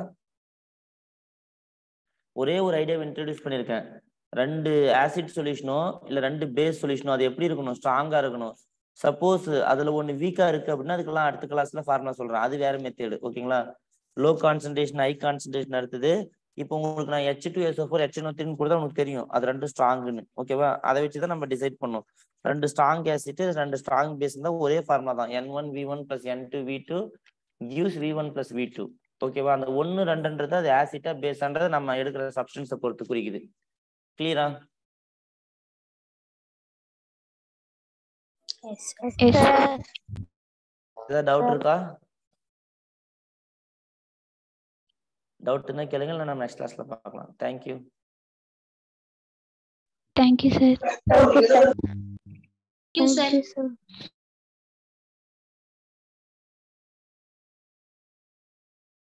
ஒரே ஒரு ஐடியாவை இன்ட்ரடியூஸ் பண்ணியிருக்கேன். ரெண்டு ஆசிட் சொல்யூஷனோ இல்லை ரெண்டு பேஸ் சொல்யூஷனோ அது எப்படி இருக்கணும்? ஸ்ட்ராங்காக இருக்கணும். சப்போஸ் அதில் ஒன்று வீக்காக இருக்குது அப்படின்னா அதுக்கெல்லாம் அடுத்த கிளாஸில் ஃபார்முலா சொல்கிறேன் அது வேற மெத்தேடு ஓகேங்களா லோ கான்சன்ட்ரேஷன் ஹை கான்சன்ட்ரேஷன் அடுத்தது இப்போ உங்களுக்கு நான் H two S four H நோத்தின்னு கொடுத்தா உங்களுக்கு தெரியும். அது ரெண்டு ஸ்ட்ராங்குன்னு ஓகேவா அதை வச்சு தான் நம்ம டிசைட் பண்ணோம் ரெண்டு ஸ்ட்ராங் ஆசிட் ரெண்டு ஸ்ட்ராங் பேஸ் இருந்தால் ஒரே ஃபார்முலா தான். N one V one plus N two V two gives V one plus V two ஓகேவா அந்த ஒன்று ரெண்டுன்றது அது ஆசிட்டா பேஸான்றது நம்ம எடுக்கிற சப்ஸ்டன்ஸை பொறுத்து குறிக்குது. கிளியரா ஏதாவது டவுட் இருக்கா? டவுட் இருந்தா கேளுங்க இல்லை நம்ம நெக்ஸ்ட் கிளாஸ்ல பார்க்கலாம். Thank you thank you sir thank you sir